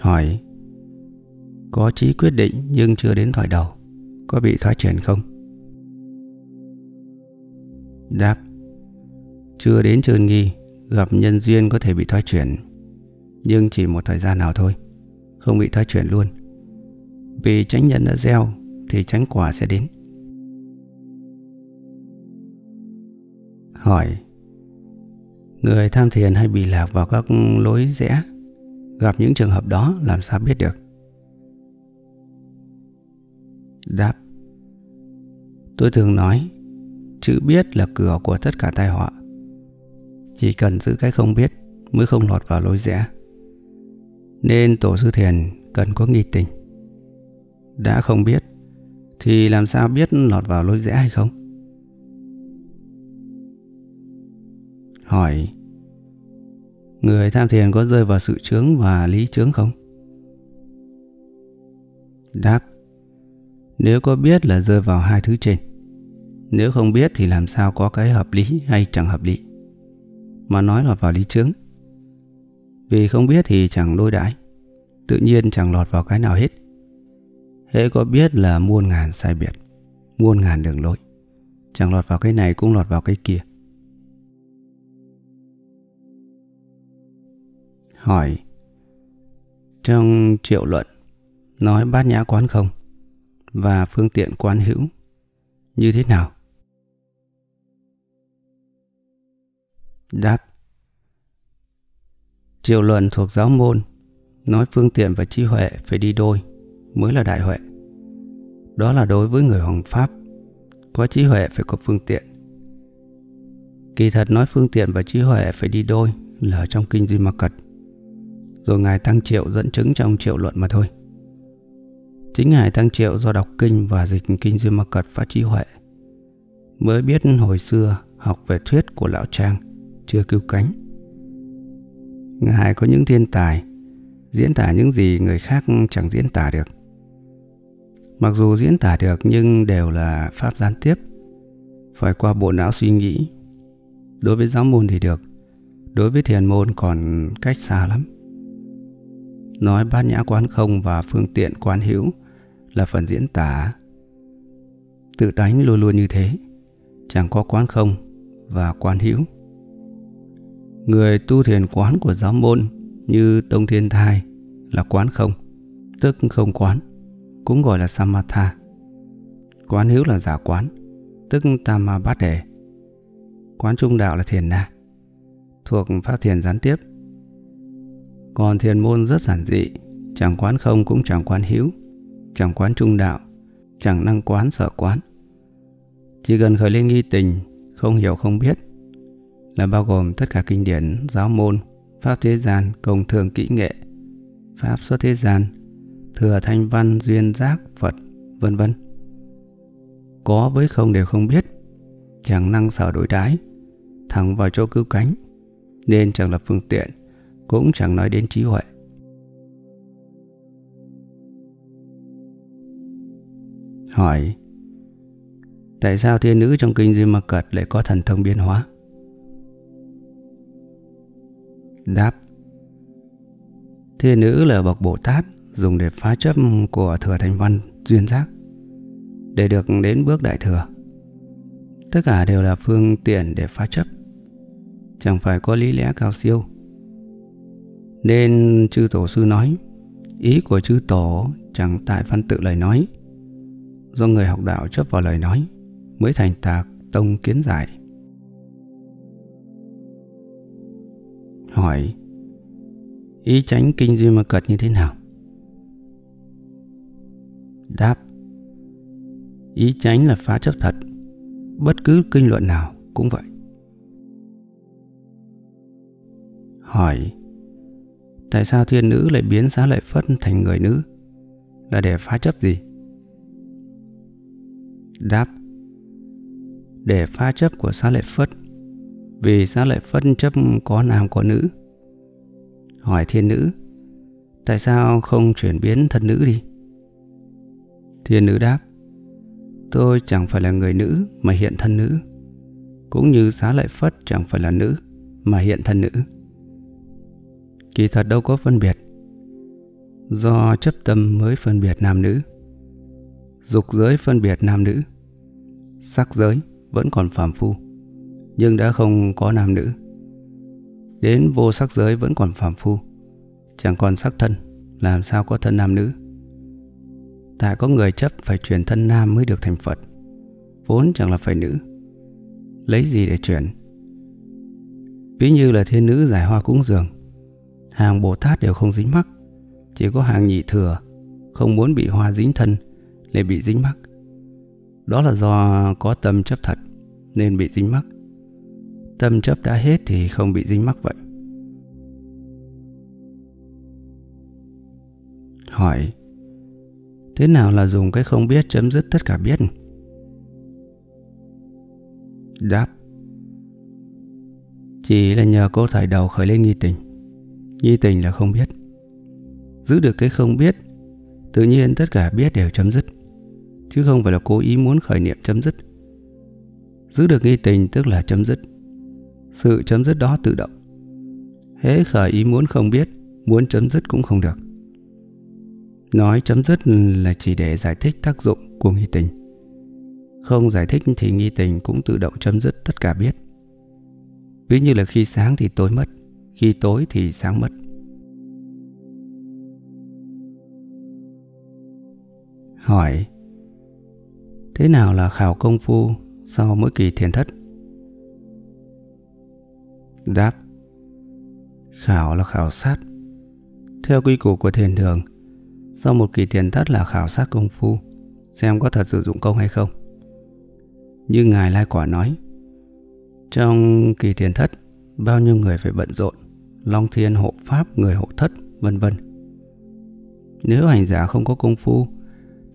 Hỏi, Có chí quyết định nhưng chưa đến thoại đầu, có bị thoái chuyển không? Đáp, Chưa đến trường nghi, Gặp nhân duyên có thể bị thoái chuyển Nhưng chỉ một thời gian nào thôi, Không bị thoái chuyển luôn Vì tránh nhân đã gieo Thì tránh quả sẽ đến Hỏi, Người tham thiền hay bị lạc vào các lối rẽ Gặp những trường hợp đó, làm sao biết được? Đáp. Tôi thường nói, Chữ biết là cửa của tất cả tai họa. Chỉ cần giữ cái không biết Mới không lọt vào lối rẽ. Nên tổ sư thiền cần có nghi tình. Đã không biết, Thì làm sao biết lọt vào lối rẽ hay không? Hỏi. Người tham thiền có rơi vào sự chướng và lý chướng không? Đáp, nếu có biết là rơi vào hai thứ trên. Nếu không biết thì làm sao có cái hợp lý hay chẳng hợp lý? Mà nói lọt vào lý chướng. Vì không biết thì chẳng đối đãi. Tự nhiên chẳng lọt vào cái nào hết. Hễ có biết là muôn ngàn sai biệt, Muôn ngàn đường lối. Chẳng lọt vào cái này cũng lọt vào cái kia. Hỏi Trong triệu luận Nói bát nhã quán không và phương tiện quán hữu như thế nào? Đáp Triệu luận thuộc giáo môn nói phương tiện và trí huệ phải đi đôi mới là đại huệ. Đó là đối với người hoàng pháp, có trí huệ phải có phương tiện. Kỳ thật nói phương tiện và trí huệ phải đi đôi là trong kinh Duy Ma Cật. Rồi Ngài Tăng Triệu dẫn chứng trong triệu luận mà thôi. Chính Ngài Tăng Triệu do đọc kinh và dịch kinh Duy Ma Cật phát trí huệ. Mới biết hồi xưa học về thuyết của Lão Trang chưa cứu cánh. Ngài có những thiên tài diễn tả những gì người khác chẳng diễn tả được. Mặc dù diễn tả được nhưng đều là pháp gián tiếp, phải qua bộ não suy nghĩ. Đối với giáo môn thì được, đối với thiền môn còn cách xa lắm. Nói bát nhã quán không và phương tiện quán hữu là phần diễn tả. Tự tánh luôn luôn như thế, chẳng có quán không và quán hữu. Người tu thiền quán của giáo môn như Tông Thiên Thai là quán không, tức không quán, cũng gọi là Samatha. Quán hữu là giả quán, tức Tama Bát Đề. Quán trung đạo là thiền na, thuộc pháp thiền gián tiếp. Còn thiền môn rất giản dị, chẳng quán không cũng chẳng quán hữu, chẳng quán trung đạo, chẳng năng quán sở quán. Chỉ cần khởi lên nghi tình, không hiểu không biết, là bao gồm tất cả kinh điển, giáo môn, pháp thế gian, công thường kỹ nghệ, pháp xuất thế gian, thừa thanh văn, duyên giác, Phật, vân vân. Có với không đều không biết, chẳng năng sở đối đái, thẳng vào chỗ cứu cánh, nên chẳng lập phương tiện, cũng chẳng nói đến trí huệ. Hỏi, Tại sao thiên nữ trong kinh Di Mạc Cật lại có thần thông biến hóa? Đáp, Thiên nữ là bậc Bồ Tát dùng để phá chấp của thừa thành văn duyên giác để được đến bước đại thừa. Tất cả đều là phương tiện để phá chấp. Chẳng phải có lý lẽ cao siêu. Nên chư tổ sư nói, Ý của chư tổ chẳng tại văn tự lời nói. Do người học đạo chấp vào lời nói Mới thành tạc tông kiến giải. Hỏi, Ý tránh kinh duy mà cật như thế nào? Đáp, Ý tránh là phá chấp thật, Bất cứ kinh luận nào cũng vậy. Hỏi Tại sao thiên nữ lại biến xá lợi phất thành người nữ? Là để phá chấp gì? Đáp, Để phá chấp của xá lợi phất. Vì xá lợi phất chấp có nam có nữ. Hỏi thiên nữ, Tại sao không chuyển biến thân nữ đi? Thiên nữ đáp, Tôi chẳng phải là người nữ mà hiện thân nữ. Cũng như xá lợi phất chẳng phải là nữ mà hiện thân nữ. Kỳ thật đâu có phân biệt. Do chấp tâm mới phân biệt nam nữ. Dục giới phân biệt nam nữ. Sắc giới vẫn còn phàm phu, Nhưng đã không có nam nữ. Đến vô sắc giới vẫn còn phàm phu, Chẳng còn sắc thân, Làm sao có thân nam nữ? Tại có người chấp phải chuyển thân nam mới được thành Phật, Vốn chẳng là phải nữ. Lấy gì để chuyển? Ví như là thiên nữ giải hoa cúng dường. Hàng Bồ Tát đều không dính mắc. Chỉ có hàng nhị thừa, Không muốn bị hoa dính thân, Lại bị dính mắc. Đó là do có tâm chấp thật, Nên bị dính mắc. Tâm chấp đã hết thì không bị dính mắc vậy. Hỏi, Thế nào là dùng cái không biết chấm dứt tất cả biết? Đáp, Chỉ là nhờ cô thải đầu khởi lên nghi tình. Nghi tình là không biết. Giữ được cái không biết, Tự nhiên tất cả biết đều chấm dứt. Chứ không phải là cố ý muốn khởi niệm chấm dứt. Giữ được nghi tình tức là chấm dứt. Sự chấm dứt đó tự động. Hễ khởi ý muốn không biết, muốn chấm dứt cũng không được. Nói chấm dứt là chỉ để giải thích tác dụng của nghi tình. Không giải thích thì nghi tình cũng tự động chấm dứt tất cả biết. Ví như là khi sáng thì tối mất khi tối thì sáng mất hỏi, Thế nào là khảo công phu sau mỗi kỳ thiền thất? Đáp, Khảo là khảo sát. Theo quy củ của thiền đường, Sau một kỳ thiền thất là khảo sát công phu, Xem có thật sử dụng công hay không. Như Ngài Lai Quả nói, Trong kỳ thiền thất, Bao nhiêu người phải bận rộn? Long thiên hộ pháp, người hộ thất, vân vân Nếu hành giả không có công phu,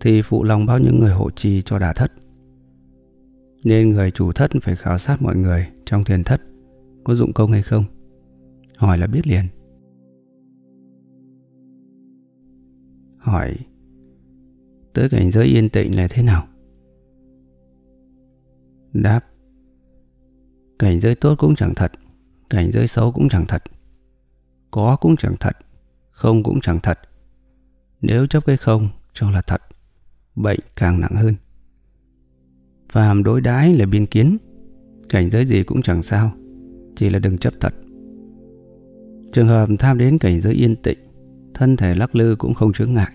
Thì phụ lòng bao nhiêu người hộ trì cho đà thất Nên người chủ thất phải khảo sát mọi người Trong thiền thất, có dụng công hay không? Hỏi là biết liền. Hỏi, Tới cảnh giới yên tịnh là thế nào? Đáp, Cảnh giới tốt cũng chẳng thật, Cảnh giới xấu cũng chẳng thật có cũng chẳng thật Không cũng chẳng thật. Nếu chấp cái không cho là thật Bệnh càng nặng hơn. Phàm đối đãi là biên kiến Cảnh giới gì cũng chẳng sao chỉ là đừng chấp thật. Trường hợp tham đến cảnh giới yên tịnh, Thân thể lắc lư cũng không chướng ngại.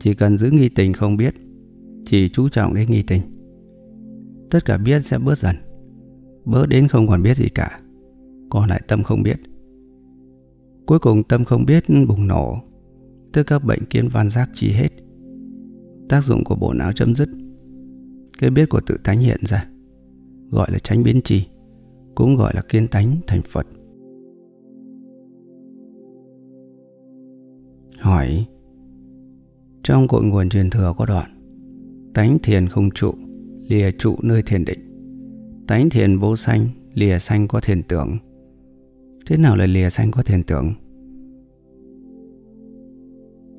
Chỉ cần giữ nghi tình không biết Chỉ chú trọng đến nghi tình. Tất cả biết sẽ bớt dần Bớt đến không còn biết gì cả Còn lại tâm không biết. Cuối cùng tâm không biết bùng nổ. Tức các bệnh kiến văn giác chi hết. Tác dụng của bộ não chấm dứt. Cái biết của tự tánh hiện ra. Gọi là tránh biến trì cũng gọi là kiên tánh thành Phật. Hỏi, Trong cội nguồn truyền thừa có đoạn, Tánh thiền không trụ, Lìa trụ nơi thiền định. Tánh thiền vô sanh, Lìa sanh có thiền tưởng. Thế nào là lìa sanh có thiền tưởng?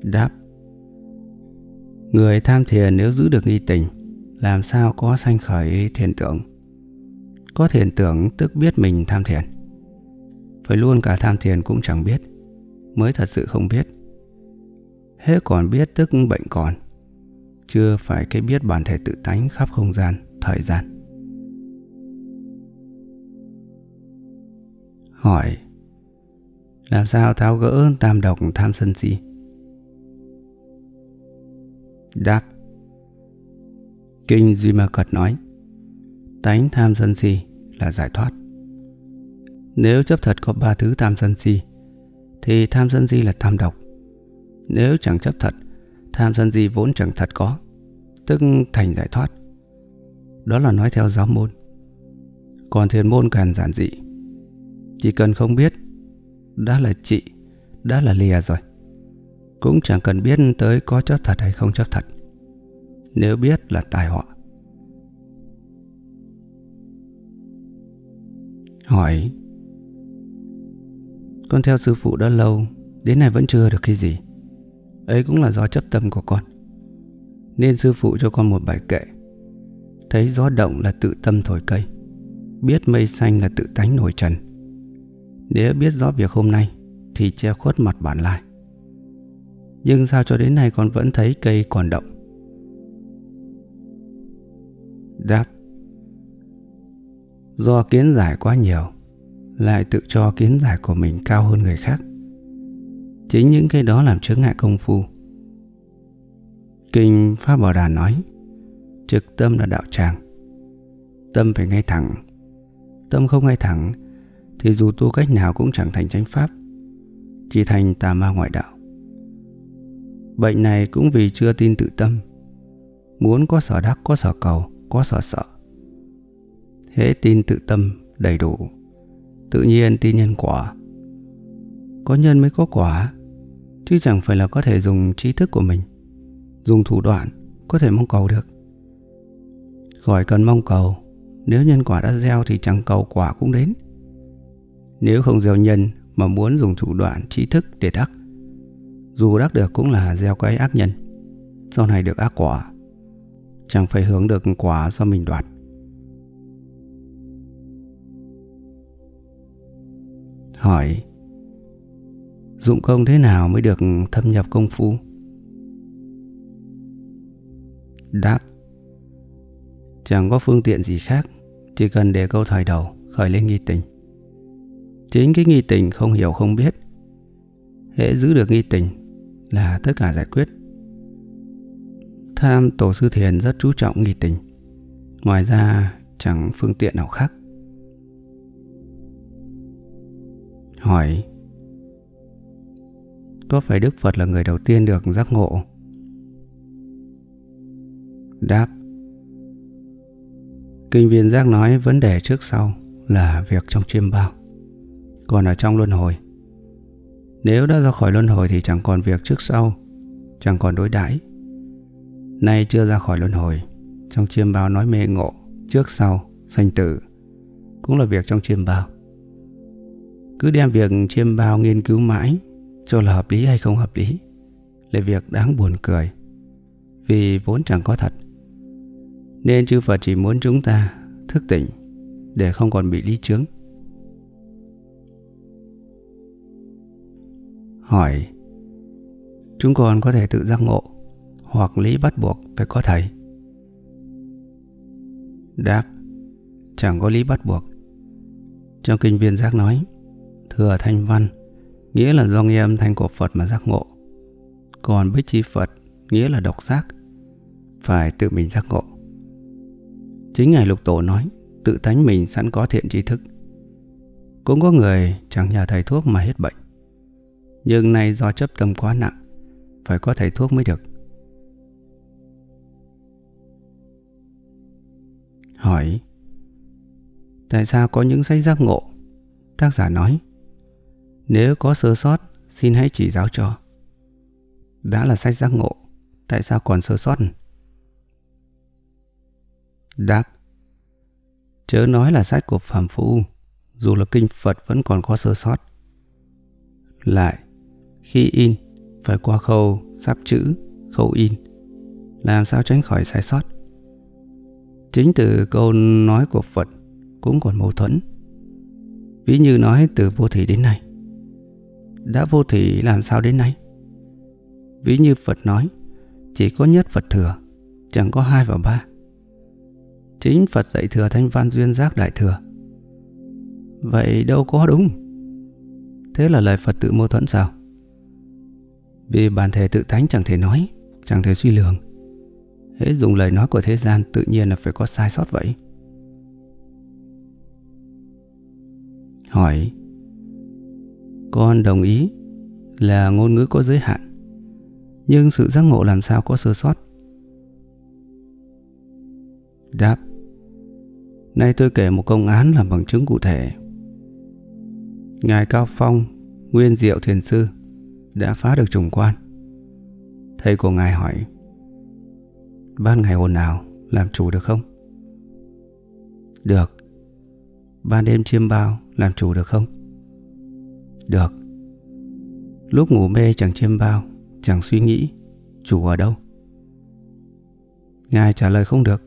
Đáp Người tham thiền nếu giữ được nghi tình Làm sao có sanh khởi thiền tưởng? Có thiền tưởng tức biết mình tham thiền. Phải luôn cả tham thiền cũng chẳng biết Mới thật sự không biết. Hết còn biết tức bệnh còn Chưa phải cái biết bản thể tự tánh khắp không gian, thời gian. Hỏi, Làm sao tháo gỡ tam độc tham sân si? Đáp, Kinh Duy Ma Cật nói, Tánh tham sân si là giải thoát. Nếu chấp thật có ba thứ tham sân si, Thì tham sân si là tham độc. Nếu chẳng chấp thật, Tham sân si vốn chẳng thật có, Tức thành giải thoát. Đó là nói theo giáo môn. Còn thiền môn càng giản dị chỉ cần không biết, Đã là chị, Đã là lìa rồi. Cũng chẳng cần biết tới có chấp thật hay không chấp thật. Nếu biết là tai họa. Hỏi. Con theo sư phụ đã lâu, Đến nay vẫn chưa được cái gì. Ấy cũng là do chấp tâm của con. Nên sư phụ cho con một bài kệ. Thấy gió động là tự tâm thổi cây, Biết mây xanh là tự tánh nổi trần. Nếu biết rõ việc hôm nay, Thì che khuất mặt bản lai Nhưng sao cho đến nay con vẫn thấy cây còn động Đáp, Do kiến giải quá nhiều, Lại tự cho kiến giải của mình cao hơn người khác. Chính những cái đó làm chướng ngại công phu. Kinh Pháp Bảo Đà nói, Trực tâm là đạo tràng. Tâm phải ngay thẳng. Tâm không ngay thẳng thì dù tu cách nào cũng chẳng thành chánh pháp Chỉ thành tà ma ngoại đạo. Bệnh này cũng vì chưa tin tự tâm Muốn có sở đắc, có sở cầu, có sở sợ. Thế tin tự tâm đầy đủ Tự nhiên tin nhân quả. Có nhân mới có quả Chứ chẳng phải là có thể dùng trí thức của mình Dùng thủ đoạn Có thể mong cầu được. Khỏi cần mong cầu Nếu nhân quả đã gieo thì chẳng cầu quả cũng đến. Nếu không gieo nhân Mà muốn dùng thủ đoạn trí thức để đắc, Dù đắc được cũng là gieo cái ác nhân. Sau này được ác quả, Chẳng phải hướng được quả do mình đoạt. Hỏi, dụng công thế nào mới được thâm nhập công phu? Đáp, chẳng có phương tiện gì khác, chỉ cần để câu thời đầu, khởi lên nghi tình chính cái nghi tình không hiểu không biết. Hễ giữ được nghi tình là tất cả giải quyết. Tham tổ sư thiền rất chú trọng nghi tình, Ngoài ra chẳng phương tiện nào khác. Hỏi, Có phải Đức Phật là người đầu tiên được giác ngộ? Đáp, Kinh viên giác nói vấn đề trước sau là việc trong chiêm bao. Còn ở trong luân hồi. Nếu đã ra khỏi luân hồi thì chẳng còn việc trước sau Chẳng còn đối đãi. Nay chưa ra khỏi luân hồi Trong chiêm bao nói mê ngộ Trước sau, sanh tử Cũng là việc trong chiêm bao. Cứ đem việc chiêm bao nghiên cứu mãi Cho là hợp lý hay không hợp lý Là việc đáng buồn cười Vì vốn chẳng có thật. Nên chư Phật chỉ muốn chúng ta thức tỉnh Để không còn bị lý chướng. Hỏi, Chúng con có thể tự giác ngộ hoặc lý bắt buộc phải có thầy? Đáp, Chẳng có lý bắt buộc. Trong kinh viên giác nói, Thừa thanh văn, Nghĩa là do nghe âm thanh của Phật mà giác ngộ. Còn bích chi Phật, Nghĩa là độc giác, Phải tự mình giác ngộ. Chính Ngài Lục Tổ nói, Tự tánh mình sẵn có thiện trí thức. Cũng có người chẳng nhờ thầy thuốc mà hết bệnh. Nhưng nay do chấp tâm quá nặng, Phải có thầy thuốc mới được hỏi, Tại sao có những sách giác ngộ? Tác giả nói, Nếu có sơ sót, xin hãy chỉ giáo cho Đã là sách giác ngộ, Tại sao còn sơ sót? Đáp, Chớ nói là sách của phàm phu, Dù là kinh Phật vẫn còn có sơ sót Lại khi in Phải qua khâu sắp chữ Khâu in Làm sao tránh khỏi sai sót Chính từ câu nói của Phật cũng còn mâu thuẫn. Ví như nói từ vô thủy đến nay. Đã vô thủy làm sao đến nay? Ví như Phật nói, chỉ có nhất Phật thừa, chẳng có hai và ba. Chính Phật dạy thừa thanh văn duyên giác đại thừa. Vậy đâu có đúng? Thế là lời Phật tự mâu thuẫn sao? Vì bản thể tự thánh chẳng thể nói, chẳng thể suy lường Hễ dùng lời nói của thế gian tự nhiên là phải có sai sót vậy. Hỏi Con đồng ý là ngôn ngữ có giới hạn Nhưng sự giác ngộ làm sao có sơ sót? Đáp Nay tôi kể một công án làm bằng chứng cụ thể Ngài Cao Phong, Nguyên Diệu Thiền Sư đã phá được trùng quan. Thầy của Ngài hỏi Ban ngày ồn ào Làm chủ được không? Được. Ban đêm chiêm bao Làm chủ được không? Được. Lúc ngủ mê chẳng chiêm bao Chẳng suy nghĩ Chủ ở đâu? Ngài trả lời không được.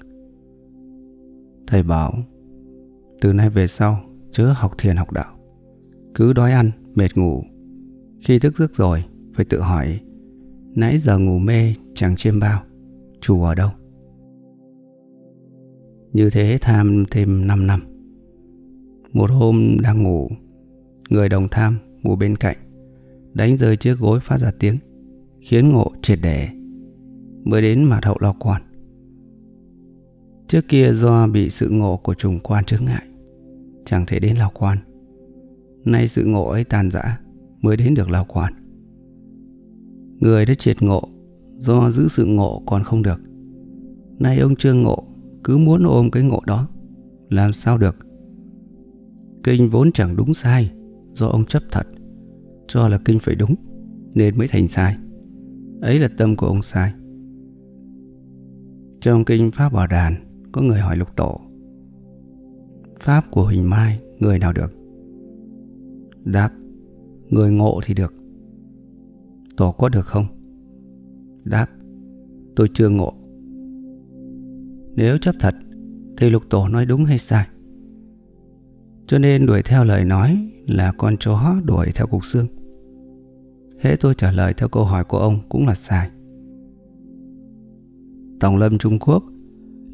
Thầy bảo Từ nay về sau Chớ học thiền học đạo Cứ đói ăn, mệt ngủ khi thức giấc rồi, Phải tự hỏi, Nãy giờ ngủ mê chẳng chiêm bao, chủ ở đâu? Như thế tham thêm 5 năm. Một hôm đang ngủ, Người đồng tham ngủ bên cạnh, Đánh rơi chiếc gối phát ra tiếng, Khiến ngộ triệt đẻ Mới đến mặt hậu lo quan Trước kia do bị sự ngộ của trùng quan chướng ngại, Chẳng thể đến lao quan. Nay sự ngộ ấy tàn giã Mới đến được lao quan Người đã triệt ngộ do giữ sự ngộ còn không được. Nay ông chưa ngộ, cứ muốn ôm cái ngộ đó, làm sao được? Kinh vốn chẳng đúng sai, do ông chấp thật, cho là kinh phải đúng, nên mới thành sai. Ấy là tâm của ông sai. Trong kinh Pháp Bảo Đàn, có người hỏi lục tổ. Pháp của Huỳnh Mai, người nào được? Đáp, người ngộ thì được. Tổ có được không? Đáp, Tôi chưa ngộ. Nếu chấp thật, Thì lục tổ nói đúng hay sai? Cho nên đuổi theo lời nói Là con chó đuổi theo cục xương. Thế tôi trả lời theo câu hỏi của ông Cũng là sai. Tổng lâm Trung Quốc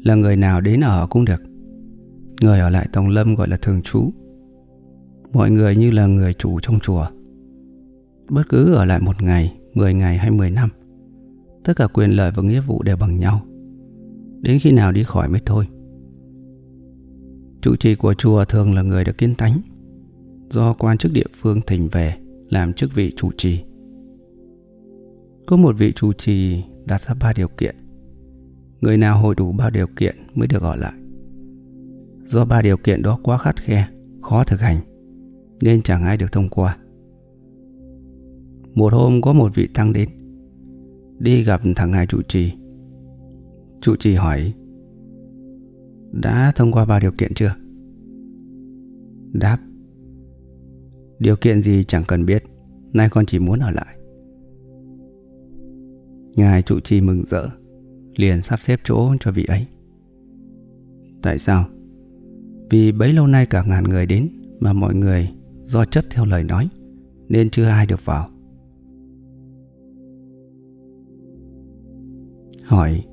Là người nào đến ở cũng được. Người ở lại Tổng lâm gọi là thường trú. Mọi người như là người chủ trong chùa. Bất cứ ở lại một ngày, mười ngày hay mười năm Tất cả quyền lợi và nghĩa vụ đều bằng nhau. Đến khi nào đi khỏi mới thôi. Trụ trì của chùa thường là người được kiến tánh Do quan chức địa phương thỉnh về Làm chức vị chủ trì. Có một vị chủ trì đặt ra ba điều kiện. Người nào hội đủ ba điều kiện mới được ở lại. Do ba điều kiện đó quá khắt khe Khó thực hành Nên chẳng ai được thông qua. Một hôm có một vị tăng đến, Đi gặp thằng ngài trụ trì Trụ trì hỏi, Đã thông qua ba điều kiện chưa? Đáp, Điều kiện gì chẳng cần biết, Nay con chỉ muốn ở lại Ngài trụ trì mừng rỡ, Liền sắp xếp chỗ cho vị ấy Tại sao? Vì bấy lâu nay cả ngàn người đến Mà mọi người do chấp theo lời nói, Nên chưa ai được vào Hỏi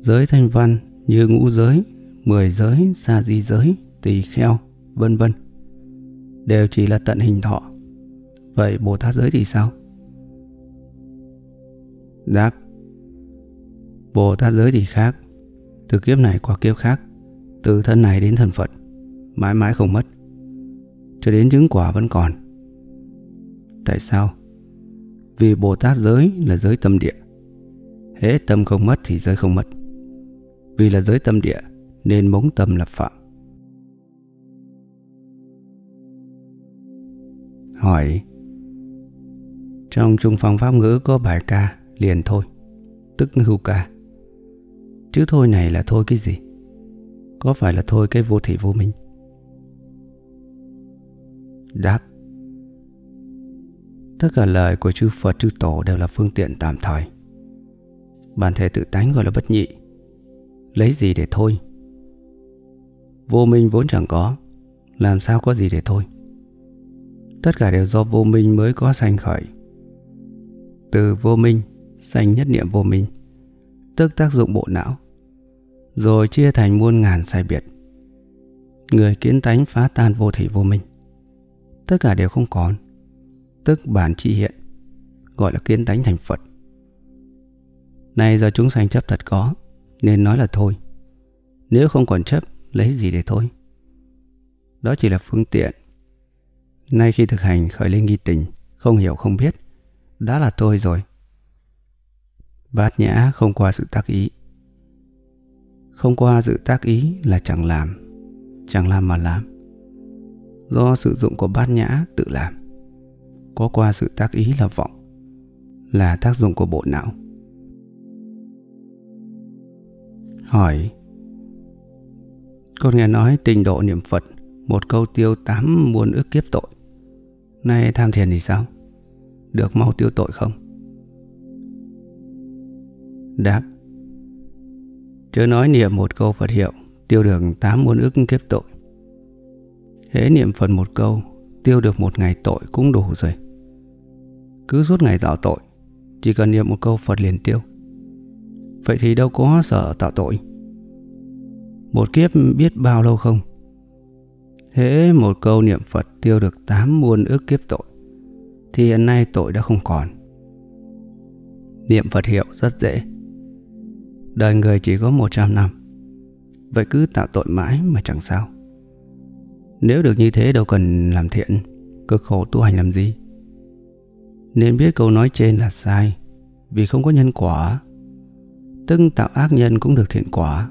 Giới thanh văn như ngũ giới, mười giới, xa di giới, tỳ kheo, vân vân đều chỉ là tận hình thọ. Vậy Bồ Tát giới thì sao? Đáp Bồ Tát giới thì khác Từ kiếp này qua kiếp khác Từ thân này đến thần Phật Mãi mãi không mất Cho đến chứng quả vẫn còn Tại sao? Vì Bồ Tát giới là giới tâm địa Hễ tâm không mất thì giới không mất. Vì là giới tâm địa, Nên mống tâm lập phạm. Hỏi, Trong trung phong pháp ngữ có bài ca liền thôi, Tức hưu ca. Chứ thôi này là thôi cái gì? Có phải là thôi cái vô thị vô minh? Đáp, Tất cả lời của chư Phật, chư Tổ đều là phương tiện tạm thời. Bản thể tự tánh gọi là bất nhị. Lấy gì để thôi? Vô minh vốn chẳng có, Làm sao có gì để thôi? Tất cả đều do vô minh mới có sanh khởi. Từ vô minh, Sanh nhất niệm vô minh, Tức tác dụng bộ não, Rồi chia thành muôn ngàn sai biệt. Người kiến tánh phá tan vô thị vô minh. Tất cả đều không còn, Tức bản trị hiện, Gọi là kiến tánh thành Phật. Này do chúng sanh chấp thật có, Nên nói là thôi. Nếu không còn chấp, Lấy gì để thôi? Đó chỉ là phương tiện. Nay khi thực hành khởi lên nghi tình, Không hiểu, không biết, Đã là tôi rồi. Bát nhã không qua sự tác ý. Không qua sự tác ý là chẳng làm Chẳng làm mà làm. Do sử dụng của bát nhã tự làm. Có qua sự tác ý là vọng, Là tác dụng của bộ não. Hỏi. Con nghe nói tình độ niệm Phật, Một câu tiêu tám muôn ước kiếp tội. Nay tham thiền thì sao? Được mau tiêu tội không? Đáp. Chớ nói niệm một câu Phật hiệu, Tiêu được tám muôn ức kiếp tội. Hễ niệm Phật một câu, Tiêu được một ngày tội cũng đủ rồi. Cứ suốt ngày tạo tội, Chỉ cần niệm một câu Phật liền tiêu. Vậy thì đâu có sợ tạo tội. Một kiếp biết bao lâu không? Hễ một câu niệm Phật tiêu được tám muôn ước kiếp tội, Thì hiện nay tội đã không còn. Niệm Phật hiệu rất dễ. Đời người chỉ có 100 năm. Vậy cứ tạo tội mãi mà chẳng sao. Nếu được như thế đâu cần làm thiện, Cực khổ tu hành làm gì? Nên biết câu nói trên là sai, Vì không có nhân quả. Tức tạo ác nhân cũng được thiện quả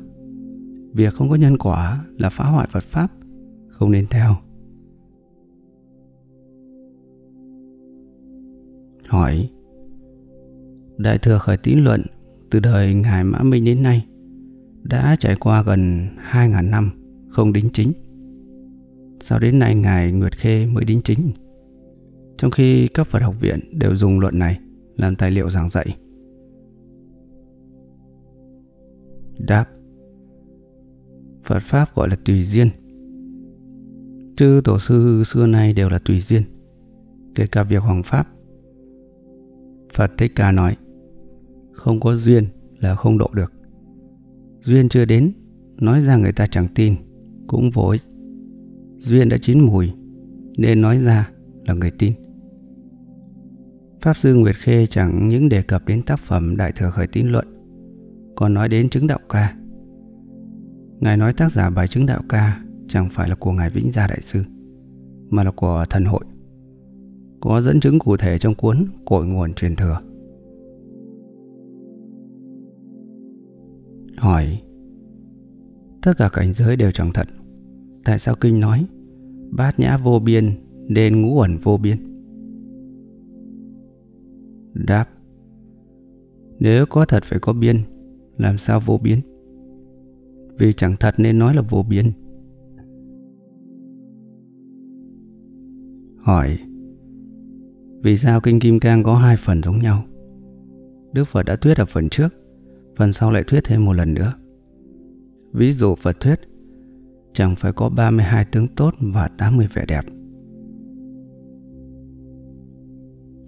Việc không có nhân quả là phá hoại Phật Pháp, Không nên theo Hỏi, Đại thừa khởi tín luận từ đời Ngài Mã Minh đến nay đã trải qua gần 2.000 năm không đính chính. sau đến nay Ngài Nguyệt Khê mới đính chính? Trong khi các Phật học viện đều dùng luận này làm tài liệu giảng dạy. Đáp. Phật Pháp gọi là tùy duyên. Chư tổ sư xưa nay đều là tùy duyên Kể cả việc hoàng pháp. Phật Thích Ca nói không có duyên là không độ được. Duyên chưa đến nói ra người ta chẳng tin cũng vô ích. Duyên đã chín mùi nên nói ra là người tin. Pháp Sư Nguyệt Khê chẳng những đề cập đến tác phẩm Đại Thừa Khởi Tín Luận, còn nói đến chứng đạo ca. Ngài nói tác giả bài chứng đạo ca chẳng phải là của Ngài Vĩnh Gia Đại Sư, mà là của thần hội. Có dẫn chứng cụ thể trong cuốn Cội nguồn truyền thừa. Hỏi Tất cả cảnh giới đều chẳng thật Tại sao kinh nói Bát nhã vô biên Nên ngũ ẩn vô biên Đáp Nếu có thật phải có biên làm sao vô biến? Vì chẳng thật nên nói là vô biến. Hỏi, Vì sao Kinh Kim Cang có hai phần giống nhau Đức Phật đã thuyết ở phần trước, Phần sau lại thuyết thêm một lần nữa Ví dụ Phật thuyết, Chẳng phải có 32 tướng tốt và 80 vẻ đẹp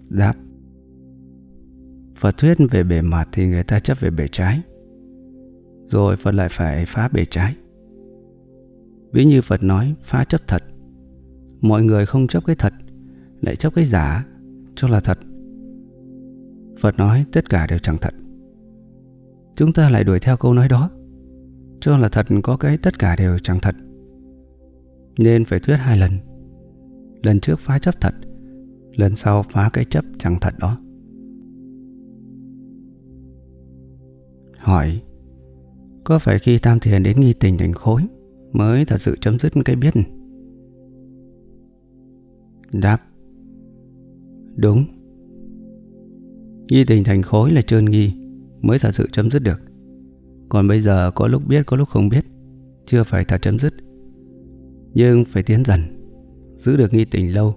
Đáp, Phật thuyết về bề mặt thì người ta chấp về bề trái rồi Phật lại phải phá bề trái. Ví như Phật nói, phá chấp thật. Mọi người không chấp cái thật, Lại chấp cái giả, Cho là thật. Phật nói, tất cả đều chẳng thật. Chúng ta lại đuổi theo câu nói đó, Cho là thật có cái tất cả đều chẳng thật. Nên phải thuyết hai lần. Lần trước phá chấp thật, Lần sau phá cái chấp chẳng thật đó. Hỏi có phải khi tam thiền đến nghi tình thành khối Mới thật sự chấm dứt cái biết? Đáp, Đúng. Nghi tình thành khối là trơn nghi Mới thật sự chấm dứt được. Còn bây giờ có lúc biết, có lúc không biết, Chưa phải thật chấm dứt. Nhưng phải tiến dần, Giữ được nghi tình lâu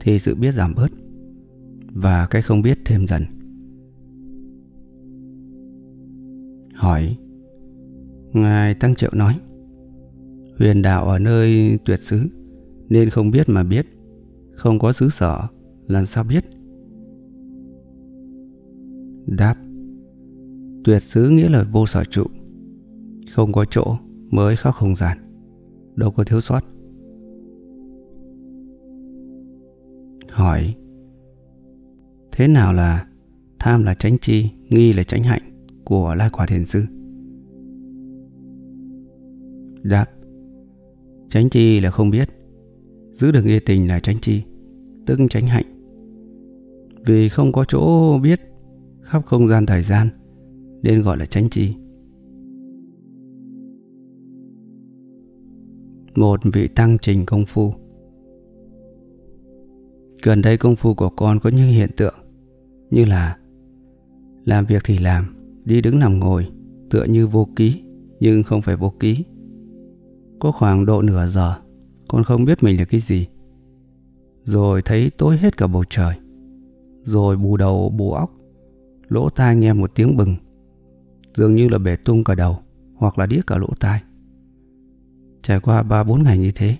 Thì sự biết giảm bớt Và cái không biết thêm dần. Hỏi Ngài Tăng Triệu nói, Huyền đạo ở nơi tuyệt xứ, Nên không biết mà biết, Không có xứ sở, Làm sao biết? Đáp, Tuyệt xứ nghĩa là vô sở trụ, Không có chỗ mới khóc không gian, Đâu có thiếu sót. Hỏi, Thế nào là Tham là tránh chi, Nghi là tránh hạnh Của Lai Quả Thiền Sư? Đáp Tránh chi là không biết. Giữ được yên tình là tránh chi, Tức tránh hạnh. Vì không có chỗ biết, Khắp không gian thời gian, Nên gọi là tránh chi. Một vị tăng trình công phu. Gần đây công phu của con có những hiện tượng, Như là Làm việc thì làm, Đi đứng nằm ngồi, Tựa như vô ký, Nhưng không phải vô ký. Có khoảng độ nửa giờ. Con không biết mình là cái gì. Rồi thấy tối hết cả bầu trời. Rồi bù đầu bù óc. Lỗ tai nghe một tiếng bừng. Dường như là bể tung cả đầu, Hoặc là điếc cả lỗ tai. Trải qua ba bốn ngày như thế,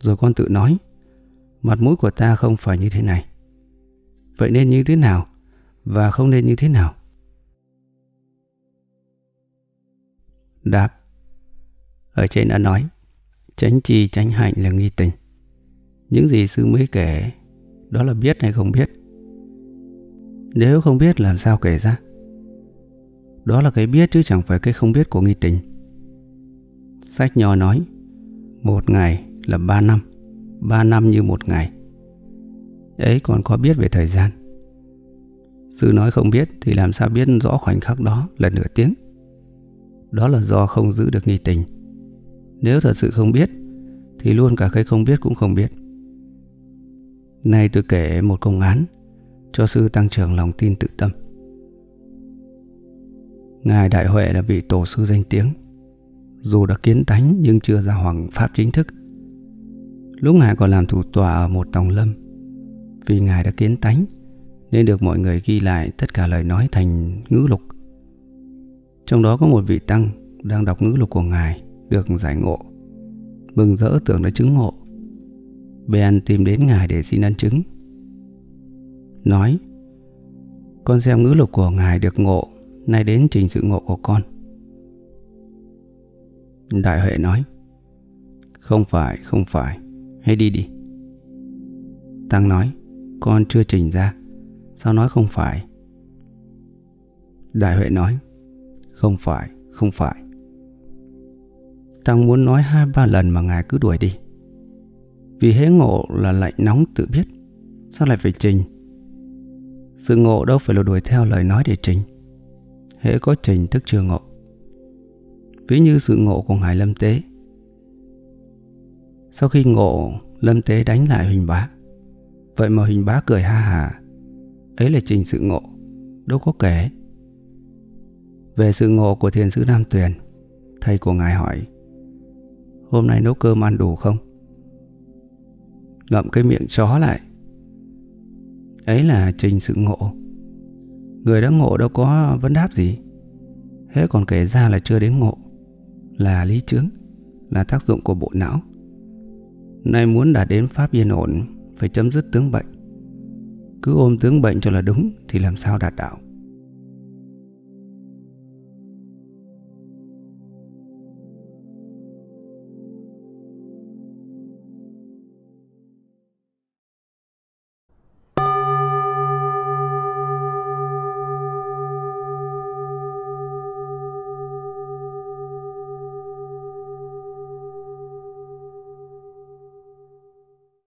Rồi con tự nói, Mặt mũi của ta không phải như thế này. Vậy nên như thế nào Và không nên như thế nào? Đáp ở trên đã nói Tránh chi tránh hạnh là nghi tình. Những gì sư mới kể, Đó là biết hay không biết? Nếu không biết làm sao kể ra? Đó là cái biết chứ chẳng phải cái không biết của nghi tình. Sách nhỏ nói, Một ngày là ba năm Ba năm như một ngày. Ấy còn có biết về thời gian. Sư nói không biết Thì làm sao biết rõ khoảnh khắc đó là nửa tiếng? Đó là do không giữ được nghi tình. Nếu thật sự không biết Thì luôn cả cái không biết cũng không biết Nay tôi kể một công án cho sư tăng trưởng lòng tin tự tâm. Ngài Đại Huệ là vị tổ sư danh tiếng, dù đã kiến tánh nhưng chưa ra hoàng pháp chính thức. Lúc Ngài còn làm thủ tọa ở một tòng lâm, vì Ngài đã kiến tánh nên được mọi người ghi lại tất cả lời nói thành ngữ lục. Trong đó có một vị tăng đang đọc ngữ lục của Ngài được giải ngộ. Mừng rỡ tưởng đã chứng ngộ. Bèn tìm đến Ngài để xin ân chứng. Nói Con xem ngữ lục của ngài được ngộ Nay đến trình sự ngộ của con. Đại Huệ nói Không phải, không phải Hãy đi đi. Tăng nói Con chưa trình ra Sao nói không phải? Đại Huệ nói Không phải, không phải. Tăng muốn nói hai ba lần mà ngài cứ đuổi đi. Vì hễ ngộ là lạnh nóng tự biết. Sao lại phải trình? Sự ngộ đâu phải là đuổi theo lời nói để trình. Hễ có trình tức chưa ngộ. Ví như sự ngộ của Ngài Lâm Tế. Sau khi ngộ, Lâm Tế đánh lại Huỳnh Bá. Vậy mà Huỳnh Bá cười ha hà. Ấy là trình sự ngộ. Đâu có kể. Về sự ngộ của thiền sư Nam Tuyền, Thầy của Ngài hỏi Hôm nay nấu cơm ăn đủ không? Ngậm cái miệng chó lại. Ấy là trình sự ngộ. Người đã ngộ đâu có vấn đáp gì. Thế còn kể ra là chưa đến ngộ. Là lý chướng, Là tác dụng của bộ não. Nay muốn đạt đến pháp yên ổn, Phải chấm dứt tướng bệnh. Cứ ôm tướng bệnh cho là đúng Thì làm sao đạt đạo?